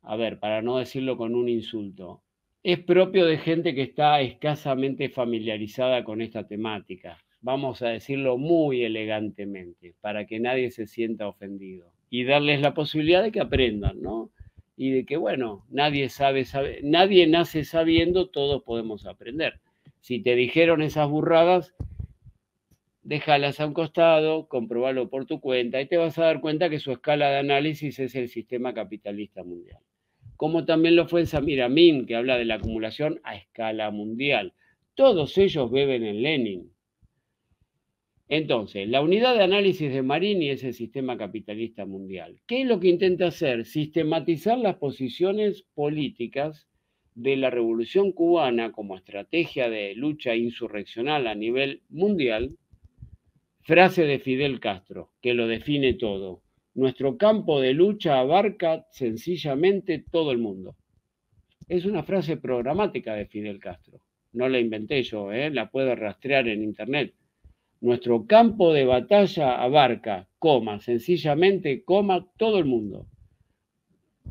a ver, para no decirlo con un insulto, es propio de gente que está escasamente familiarizada con esta temática. Vamos a decirlo muy elegantemente, para que nadie se sienta ofendido. Y darles la posibilidad de que aprendan, ¿no? Y de que, bueno, nadie sabe, sabe nadie nace sabiendo, todos podemos aprender. Si te dijeron esas burradas, déjalas a un costado, comprobalo por tu cuenta y te vas a dar cuenta que su escala de análisis es el sistema capitalista mundial. Como también lo fue Samir Amin, que habla de la acumulación a escala mundial. Todos ellos beben en Lenin. Entonces, la unidad de análisis de Marini es el sistema capitalista mundial. ¿Qué es lo que intenta hacer? Sistematizar las posiciones políticas de la revolución cubana como estrategia de lucha insurreccional a nivel mundial. Frase de Fidel Castro, que lo define todo. Nuestro campo de lucha abarca sencillamente todo el mundo. Es una frase programática de Fidel Castro. No la inventé yo, ¿eh? la puedo rastrear en internet. Nuestro campo de batalla abarca, coma, sencillamente, coma, todo el mundo.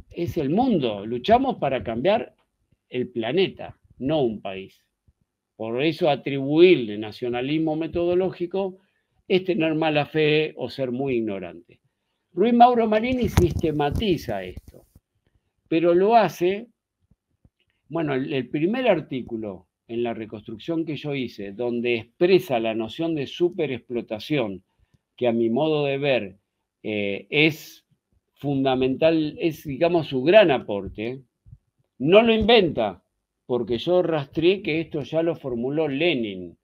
Es el mundo. Luchamos para cambiar el planeta, no un país. Por eso atribuirle nacionalismo metodológico es tener mala fe o ser muy ignorante. Ruiz Mauro Marini sistematiza esto, pero lo hace, bueno, el primer artículo en la reconstrucción que yo hice, donde expresa la noción de superexplotación, que a mi modo de ver eh, es fundamental, es digamos su gran aporte, no lo inventa, porque yo rastreé que esto ya lo formuló Lenin.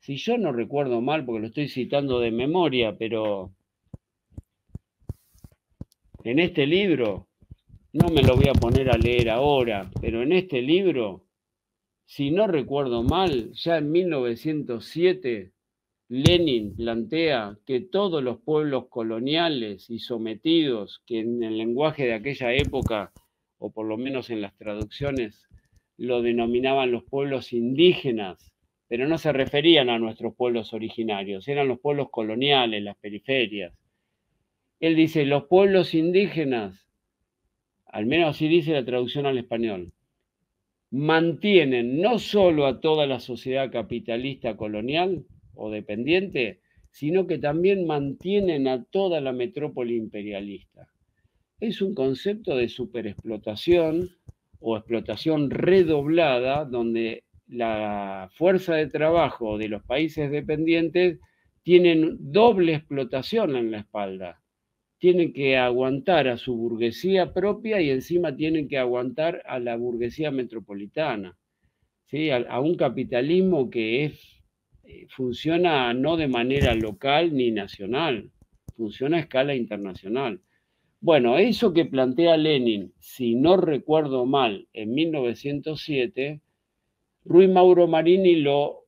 Si yo no recuerdo mal, porque lo estoy citando de memoria, pero en este libro, no me lo voy a poner a leer ahora, pero en este libro si no recuerdo mal, ya en 1907, Lenin plantea que todos los pueblos coloniales y sometidos, que en el lenguaje de aquella época, o por lo menos en las traducciones, lo denominaban los pueblos indígenas, pero no se referían a nuestros pueblos originarios, eran los pueblos coloniales, las periferias. Él dice, los pueblos indígenas, al menos así dice la traducción al español, mantienen no solo a toda la sociedad capitalista colonial o dependiente, sino que también mantienen a toda la metrópoli imperialista. Es un concepto de superexplotación o explotación redoblada donde la fuerza de trabajo de los países dependientes tienen doble explotación en la espalda tienen que aguantar a su burguesía propia y encima tienen que aguantar a la burguesía metropolitana, ¿sí? a, un capitalismo que eh, funciona no de manera local ni nacional, funciona a escala internacional. Bueno, eso que plantea Lenin, si no recuerdo mal, en 1907, Ruiz Mauro Marini lo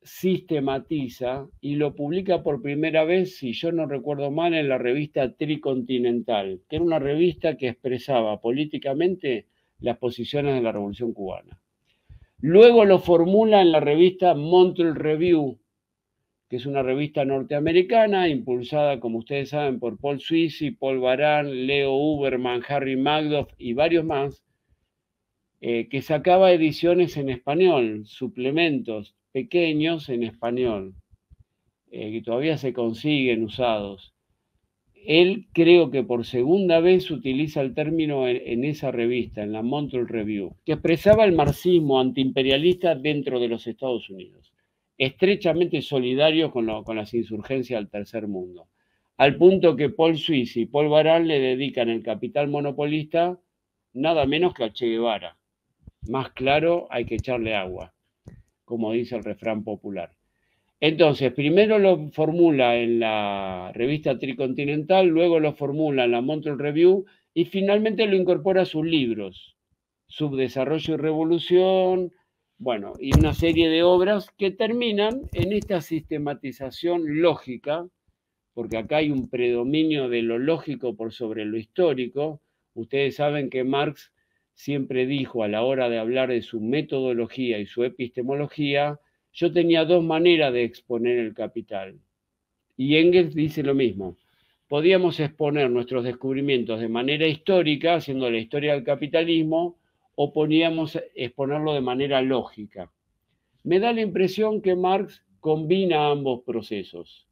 sistematiza y lo publica por primera vez, si yo no recuerdo mal, en la revista Tricontinental, que era una revista que expresaba políticamente las posiciones de la Revolución Cubana. Luego lo formula en la revista Montreal Review, que es una revista norteamericana impulsada, como ustedes saben, por Paul Sweezy, Paul Baran, Leo Uberman, Harry Magdoff y varios más, eh, que sacaba ediciones en español, suplementos, pequeños en español, eh, que todavía se consiguen usados. Él creo que por segunda vez utiliza el término en, esa revista, en la Montreal Review, que expresaba el marxismo antiimperialista dentro de los Estados Unidos, estrechamente solidario con, las insurgencias del tercer mundo, al punto que Paul Suisse y Paul Baran le dedican el capital monopolista nada menos que a Che Guevara. Más claro, hay que echarle agua como dice el refrán popular. Entonces, primero lo formula en la revista Tricontinental, luego lo formula en la Montreal Review y finalmente lo incorpora a sus libros, Subdesarrollo y Revolución, bueno, y una serie de obras que terminan en esta sistematización lógica, porque acá hay un predominio de lo lógico por sobre lo histórico. Ustedes saben que Marx siempre dijo a la hora de hablar de su metodología y su epistemología, yo tenía dos maneras de exponer el capital. Y Engels dice lo mismo. Podíamos exponer nuestros descubrimientos de manera histórica, haciendo la historia del capitalismo, o podíamos exponerlo de manera lógica. Me da la impresión que Marx combina ambos procesos.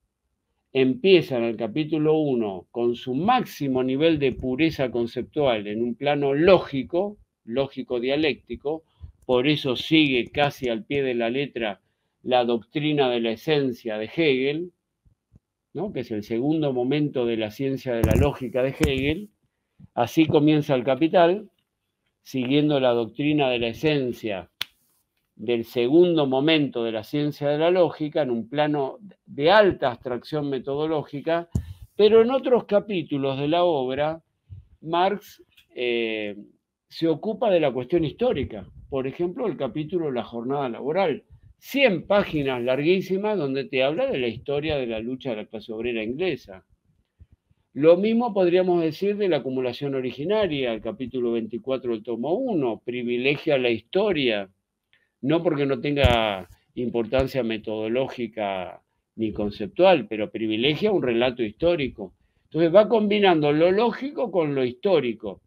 Empieza en el capítulo 1 con su máximo nivel de pureza conceptual en un plano lógico, lógico dialéctico, por eso sigue casi al pie de la letra la doctrina de la esencia de Hegel, ¿no? que es el segundo momento de la ciencia de la lógica de Hegel. Así comienza el capital, siguiendo la doctrina de la esencia del segundo momento de la ciencia de la lógica, en un plano de alta abstracción metodológica, pero en otros capítulos de la obra, Marx eh, se ocupa de la cuestión histórica. Por ejemplo, el capítulo La jornada laboral. 100 páginas larguísimas donde te habla de la historia de la lucha de la clase obrera inglesa. Lo mismo podríamos decir de la acumulación originaria, el capítulo 24 del tomo 1, privilegia la historia, no porque no tenga importancia metodológica ni conceptual, pero privilegia un relato histórico. Entonces va combinando lo lógico con lo histórico.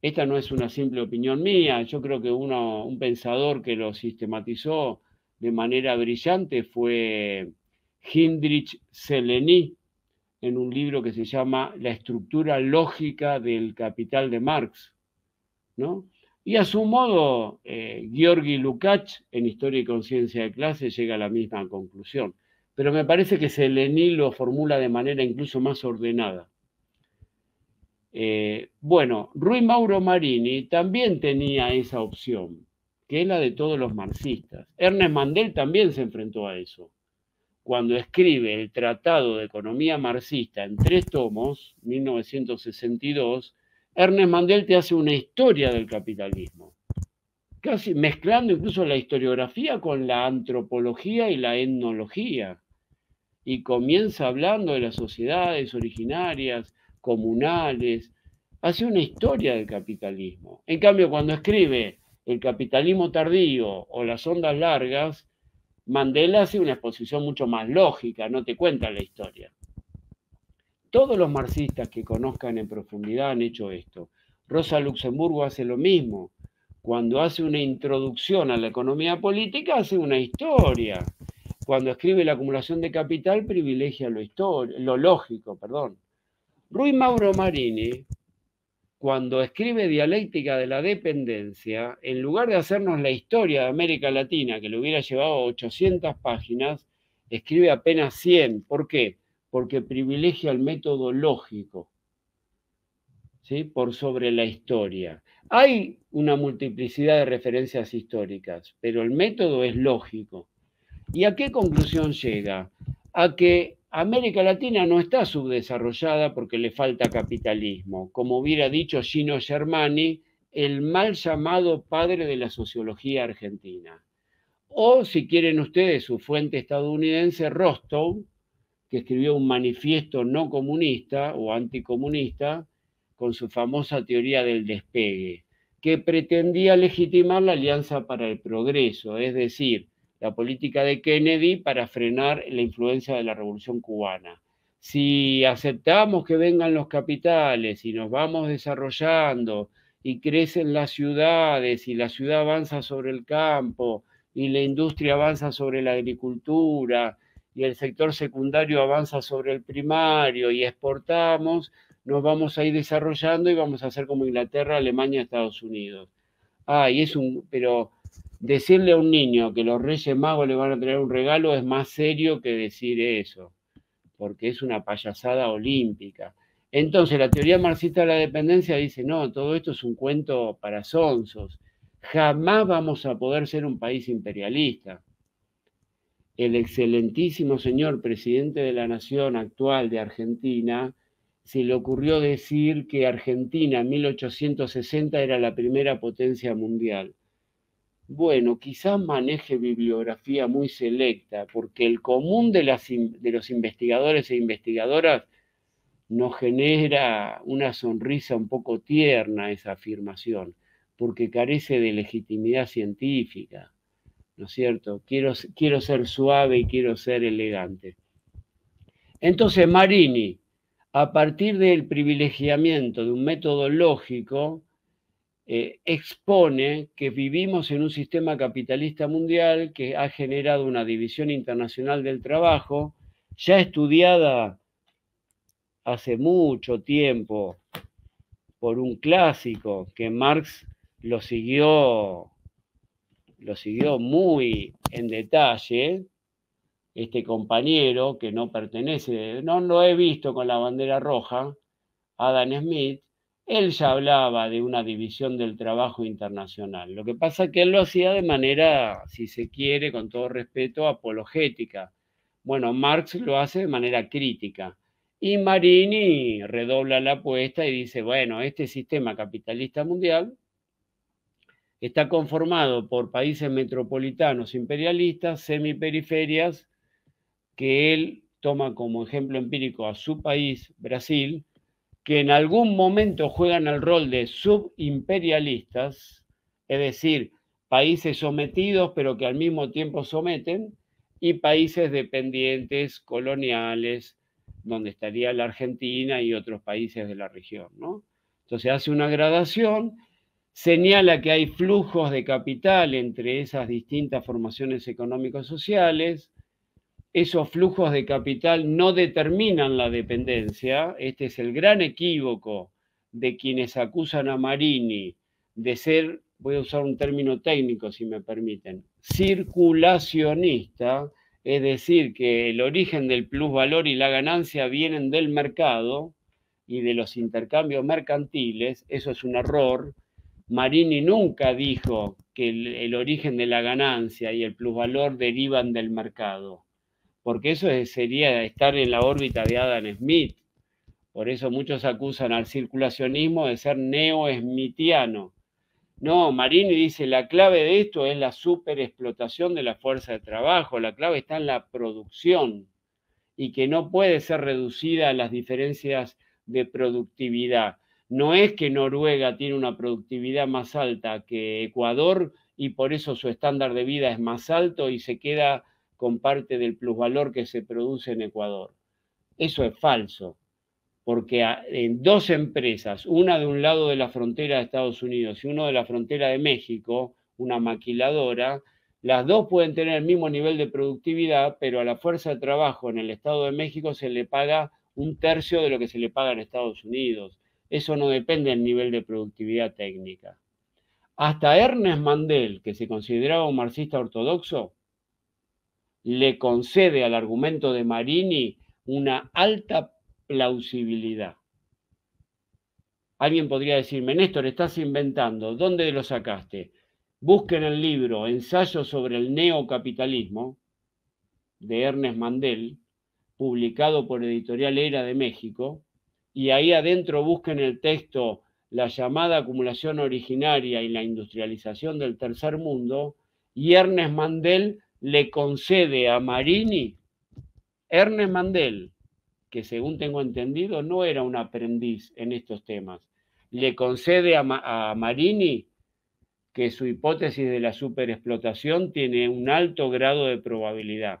Esta no es una simple opinión mía, yo creo que uno, un pensador que lo sistematizó de manera brillante fue Hindrich Seleny, en un libro que se llama La estructura lógica del capital de Marx. ¿no? Y a su modo, eh, Georgi Lukács, en Historia y Conciencia de Clase, llega a la misma conclusión. Pero me parece que Selení lo formula de manera incluso más ordenada. Eh, bueno, Rui Mauro Marini también tenía esa opción, que es la de todos los marxistas. Ernest Mandel también se enfrentó a eso cuando escribe el Tratado de Economía Marxista en tres tomos, 1962, Ernest Mandel te hace una historia del capitalismo, casi mezclando incluso la historiografía con la antropología y la etnología, y comienza hablando de las sociedades originarias, comunales, hace una historia del capitalismo. En cambio, cuando escribe el capitalismo tardío o las ondas largas, Mandela hace una exposición mucho más lógica, no te cuenta la historia. Todos los marxistas que conozcan en profundidad han hecho esto. Rosa Luxemburgo hace lo mismo. Cuando hace una introducción a la economía política, hace una historia. Cuando escribe la acumulación de capital, privilegia lo, lo lógico. Perdón. Rui Mauro Marini cuando escribe Dialéctica de la Dependencia, en lugar de hacernos la historia de América Latina, que le hubiera llevado 800 páginas, escribe apenas 100. ¿Por qué? Porque privilegia el método lógico, ¿sí? por sobre la historia. Hay una multiplicidad de referencias históricas, pero el método es lógico. ¿Y a qué conclusión llega? A que América Latina no está subdesarrollada porque le falta capitalismo, como hubiera dicho Gino Germani, el mal llamado padre de la sociología argentina. O, si quieren ustedes, su fuente estadounidense, Rostow, que escribió un manifiesto no comunista o anticomunista con su famosa teoría del despegue, que pretendía legitimar la Alianza para el Progreso, es decir, la política de Kennedy para frenar la influencia de la revolución cubana. Si aceptamos que vengan los capitales y nos vamos desarrollando y crecen las ciudades y la ciudad avanza sobre el campo y la industria avanza sobre la agricultura y el sector secundario avanza sobre el primario y exportamos, nos vamos a ir desarrollando y vamos a hacer como Inglaterra, Alemania, Estados Unidos. Ah, y es un, pero decirle a un niño que los Reyes Magos le van a traer un regalo es más serio que decir eso, porque es una payasada olímpica. Entonces, la teoría marxista de la dependencia dice, no, todo esto es un cuento para sonsos. Jamás vamos a poder ser un país imperialista. El excelentísimo señor presidente de la nación actual de Argentina se le ocurrió decir que Argentina en 1860 era la primera potencia mundial bueno, quizás maneje bibliografía muy selecta, porque el común de, los investigadores e investigadoras nos genera una sonrisa un poco tierna esa afirmación, porque carece de legitimidad científica, ¿no es cierto? Quiero, quiero ser suave y quiero ser elegante. Entonces, Marini, a partir del privilegiamiento de un método lógico, eh, expone que vivimos en un sistema capitalista mundial que ha generado una división internacional del trabajo, ya estudiada hace mucho tiempo por un clásico que Marx lo siguió, lo siguió muy en detalle, este compañero que no pertenece, no lo he visto con la bandera roja, Adam Smith, él ya hablaba de una división del trabajo internacional. Lo que pasa es que él lo hacía de manera, si se quiere, con todo respeto, apologética. Bueno, Marx lo hace de manera crítica. Y Marini redobla la apuesta y dice, bueno, este sistema capitalista mundial está conformado por países metropolitanos imperialistas, semiperiferias, que él toma como ejemplo empírico a su país, Brasil, que en algún momento juegan el rol de subimperialistas, es decir, países sometidos pero que al mismo tiempo someten, y países dependientes, coloniales, donde estaría la Argentina y otros países de la región. ¿no? Entonces hace una gradación, señala que hay flujos de capital entre esas distintas formaciones económicos sociales, esos flujos de capital no determinan la dependencia. Este es el gran equívoco de quienes acusan a Marini de ser, voy a usar un término técnico si me permiten, circulacionista, es decir, que el origen del plusvalor y la ganancia vienen del mercado y de los intercambios mercantiles. Eso es un error. Marini nunca dijo que el, origen de la ganancia y el plusvalor derivan del mercado porque eso sería estar en la órbita de Adam Smith. Por eso muchos acusan al circulacionismo de ser neo-smithiano. No, Marini dice, la clave de esto es la superexplotación de la fuerza de trabajo, la clave está en la producción y que no puede ser reducida a las diferencias de productividad. No es que Noruega tiene una productividad más alta que Ecuador y por eso su estándar de vida es más alto y se queda con parte del plusvalor que se produce en Ecuador. Eso es falso, porque en dos empresas, una de un lado de la frontera de Estados Unidos y una de la frontera de México, una maquiladora, las dos pueden tener el mismo nivel de productividad, pero a la fuerza de trabajo en el Estado de México se le paga un tercio de lo que se le paga en Estados Unidos. Eso no depende del nivel de productividad técnica. Hasta Ernest Mandel, que se consideraba un marxista ortodoxo, le concede al argumento de Marini una alta plausibilidad. Alguien podría decirme, Néstor, estás inventando, ¿dónde lo sacaste? Busquen el libro Ensayo sobre el neocapitalismo de Ernest Mandel, publicado por Editorial Era de México, y ahí adentro busquen el texto La llamada acumulación originaria y la industrialización del tercer mundo, y Ernest Mandel le concede a Marini, Ernest Mandel, que según tengo entendido no era un aprendiz en estos temas, le concede a, Marini que su hipótesis de la superexplotación tiene un alto grado de probabilidad.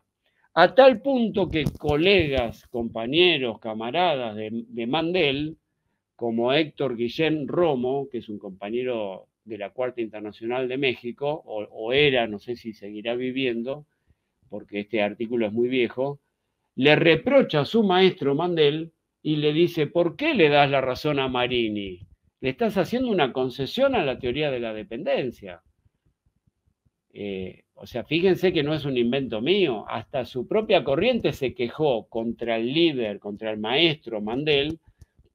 A tal punto que colegas, compañeros, camaradas de, de Mandel, como Héctor Guillén Romo, que es un compañero de la Cuarta Internacional de México, o, era, no sé si seguirá viviendo, porque este artículo es muy viejo, le reprocha a su maestro Mandel y le dice, ¿por qué le das la razón a Marini? Le estás haciendo una concesión a la teoría de la dependencia. Eh, o sea, fíjense que no es un invento mío, hasta su propia corriente se quejó contra el líder, contra el maestro Mandel,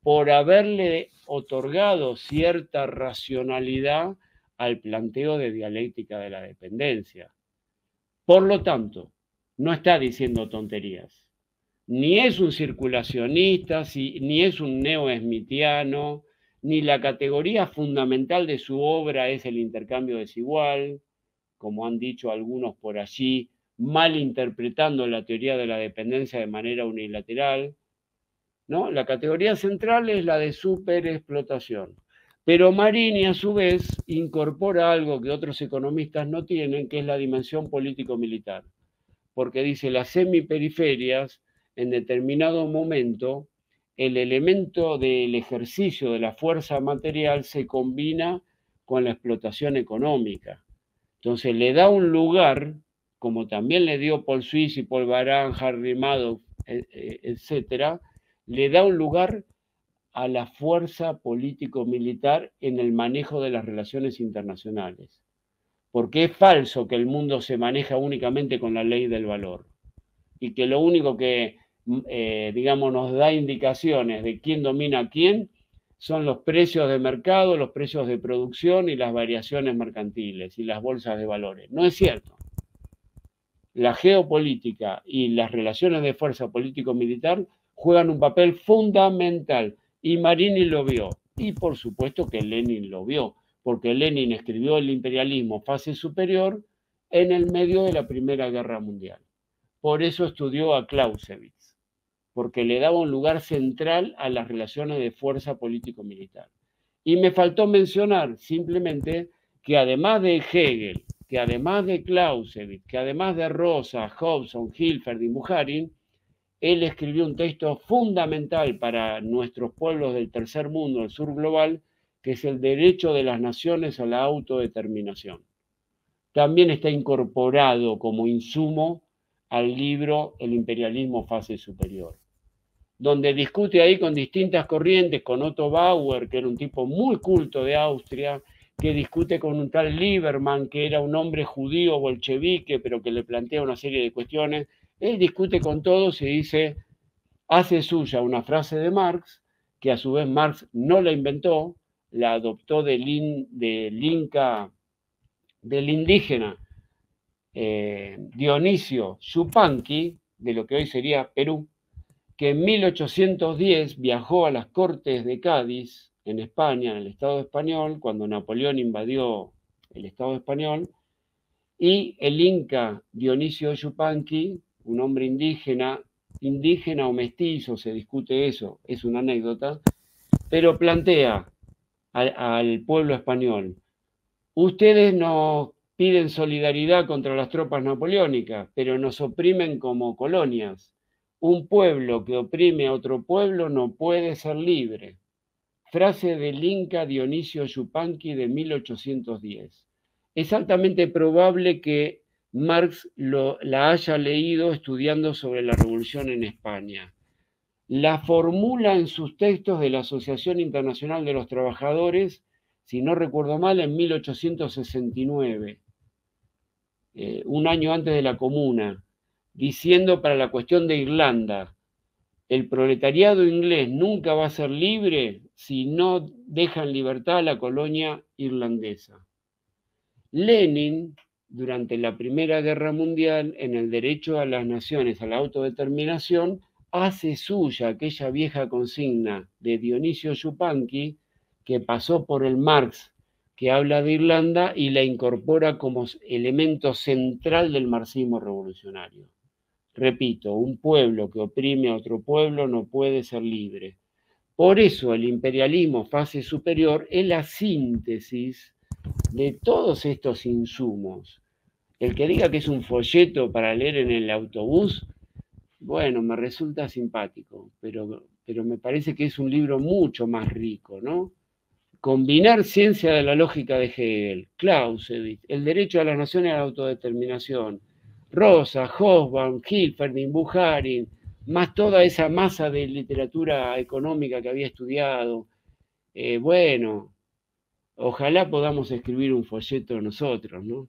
por haberle otorgado cierta racionalidad al planteo de dialéctica de la dependencia. Por lo tanto, no está diciendo tonterías. Ni es un circulacionista, ni es un neo-esmitiano, ni la categoría fundamental de su obra es el intercambio desigual, como han dicho algunos por allí, malinterpretando la teoría de la dependencia de manera unilateral, ¿no? La categoría central es la de superexplotación. Pero Marini, a su vez, incorpora algo que otros economistas no tienen, que es la dimensión político-militar. Porque dice, las semiperiferias, en determinado momento, el elemento del ejercicio de la fuerza material se combina con la explotación económica. Entonces le da un lugar, como también le dio Paul Suisse y Paul Baran, Harry Madoff, e, e, etcétera, le da un lugar a la fuerza político-militar en el manejo de las relaciones internacionales. Porque es falso que el mundo se maneja únicamente con la ley del valor y que lo único que, mm, eh, digamos, nos da indicaciones de quién domina a quién son los precios de mercado, los precios de producción y las variaciones mercantiles y las bolsas de valores. No es cierto. La geopolítica y las relaciones de fuerza político-militar juegan un papel fundamental y Marini lo vio. Y por supuesto que Lenin lo vio, porque Lenin escribió el imperialismo fase superior en el medio de la Primera Guerra Mundial. Por eso estudió a Clausewitz, porque le daba un lugar central a las relaciones de fuerza político-militar. Y me faltó mencionar simplemente que además de Hegel, que además de Clausewitz, que además de Rosa, Hobson, Hilferd y Buharin, él escribió un texto fundamental para nuestros pueblos del tercer mundo, el sur global, que es el derecho de las naciones a la autodeterminación. También está incorporado como insumo al libro El imperialismo fase superior, donde discute ahí con distintas corrientes, con Otto Bauer, que era un tipo muy culto de Austria, que discute con un tal Lieberman, que era un hombre judío bolchevique, pero que le plantea una serie de cuestiones. Él discute con todos y dice, hace suya una frase de Marx, que a su vez Marx no la inventó, la adoptó del, del Inca, del indígena eh, Dionisio Yupanqui, de lo que hoy sería Perú, que en 1810 viajó a las Cortes de Cádiz, en España, en el Estado español, cuando Napoleón invadió el Estado español, y el Inca Dionisio Yupanqui, un hombre indígena, indígena o mestizo, se discute eso, es una anécdota, pero plantea al, pueblo español, ustedes no piden solidaridad contra las tropas napoleónicas, pero nos oprimen como colonias. Un pueblo que oprime a otro pueblo no puede ser libre. Frase del Inca Dionisio Yupanqui de 1810. Es altamente probable que Marx la haya leído estudiando sobre la revolución en España. La formula en sus textos de la Asociación Internacional de los Trabajadores, si no recuerdo mal, en 1869 eh, un año antes de la comuna, diciendo para la cuestión de Irlanda, el proletariado inglés nunca va a ser libre si no deja en libertad a la colonia irlandesa. Lenin, durante la Primera Guerra Mundial, en el derecho a las naciones a la autodeterminación, hace suya aquella vieja consigna de Dionisio Yupanqui, que pasó por el Marx que habla de Irlanda y la incorpora como elemento central del marxismo revolucionario. Repito, un pueblo que oprime a otro pueblo no puede ser libre. Por eso el imperialismo fase superior es la síntesis de todos estos insumos. El que diga que es un folleto para leer en el autobús, bueno, me resulta simpático, pero, pero me parece que es un libro mucho más rico, ¿no? combinar ciencia de la lógica de Hegel, Clausewitz, el derecho a las naciones a la autodeterminación, Rosa, Hobsbawm, Hilferding, Buharin, más toda esa masa de literatura económica que había estudiado. Eh, bueno, ojalá podamos escribir un folleto nosotros, ¿no?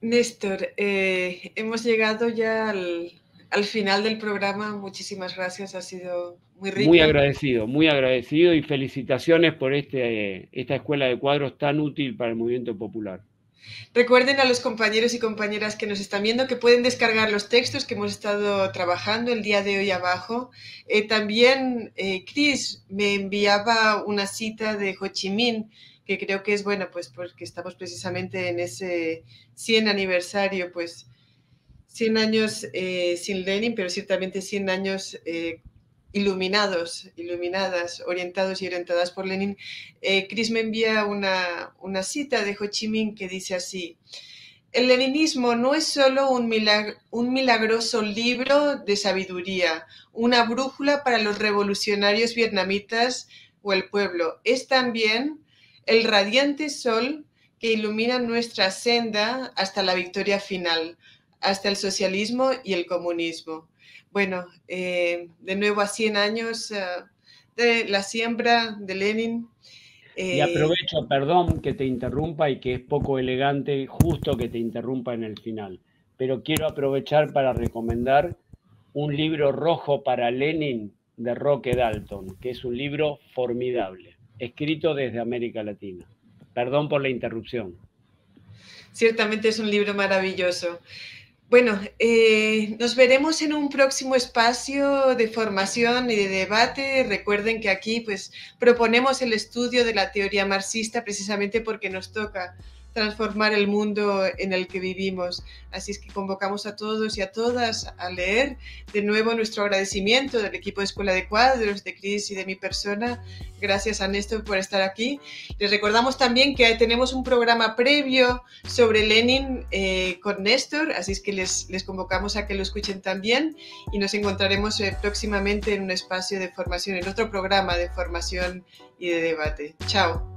Néstor, eh, hemos llegado ya al, al final del programa. Muchísimas gracias, ha sido muy rico. Muy agradecido, muy agradecido y felicitaciones por este, esta escuela de cuadros tan útil para el movimiento popular. Recuerden a los compañeros y compañeras que nos están viendo que pueden descargar los textos que hemos estado trabajando el día de hoy abajo. Eh, también eh, Chris me enviaba una cita de Ho Chi Minh que creo que es bueno, pues porque estamos precisamente en ese 100 aniversario, pues 100 años eh, sin Lenin, pero ciertamente 100 años eh, iluminados, iluminadas, orientados y orientadas por Lenin. Eh, Chris me envía una, una, cita de Ho Chi Minh que dice así, el leninismo no es solo un, un milagroso libro de sabiduría, una brújula para los revolucionarios vietnamitas o el pueblo, es también el radiante sol que ilumina nuestra senda hasta la victoria final hasta el socialismo y el comunismo. Bueno, eh, de nuevo a 100 años eh, de la siembra de Lenin. y eh, aprovecho, perdón que te interrumpa y que es poco elegante justo que te interrumpa en el final, pero quiero aprovechar para recomendar un libro rojo para Lenin de Roque Dalton, que es un libro formidable, escrito desde América Latina. Perdón por la interrupción. Ciertamente es un libro maravilloso. Bueno, eh, nos veremos en un próximo espacio de formación y de debate. Recuerden que aquí pues proponemos el estudio de la teoría marxista precisamente porque nos toca transformar el mundo en el que vivimos. Así es que convocamos a todos y a todas a leer. De nuevo, nuestro agradecimiento del equipo de Escuela de Cuadros, de Cris y de mi persona. Gracias a Néstor por estar aquí. Les recordamos también que tenemos un programa previo sobre Lenin eh, con Néstor, así es que les, les, convocamos a que lo escuchen también y nos encontraremos eh, próximamente en un espacio de formación, en otro programa de formación y de debate. Chao.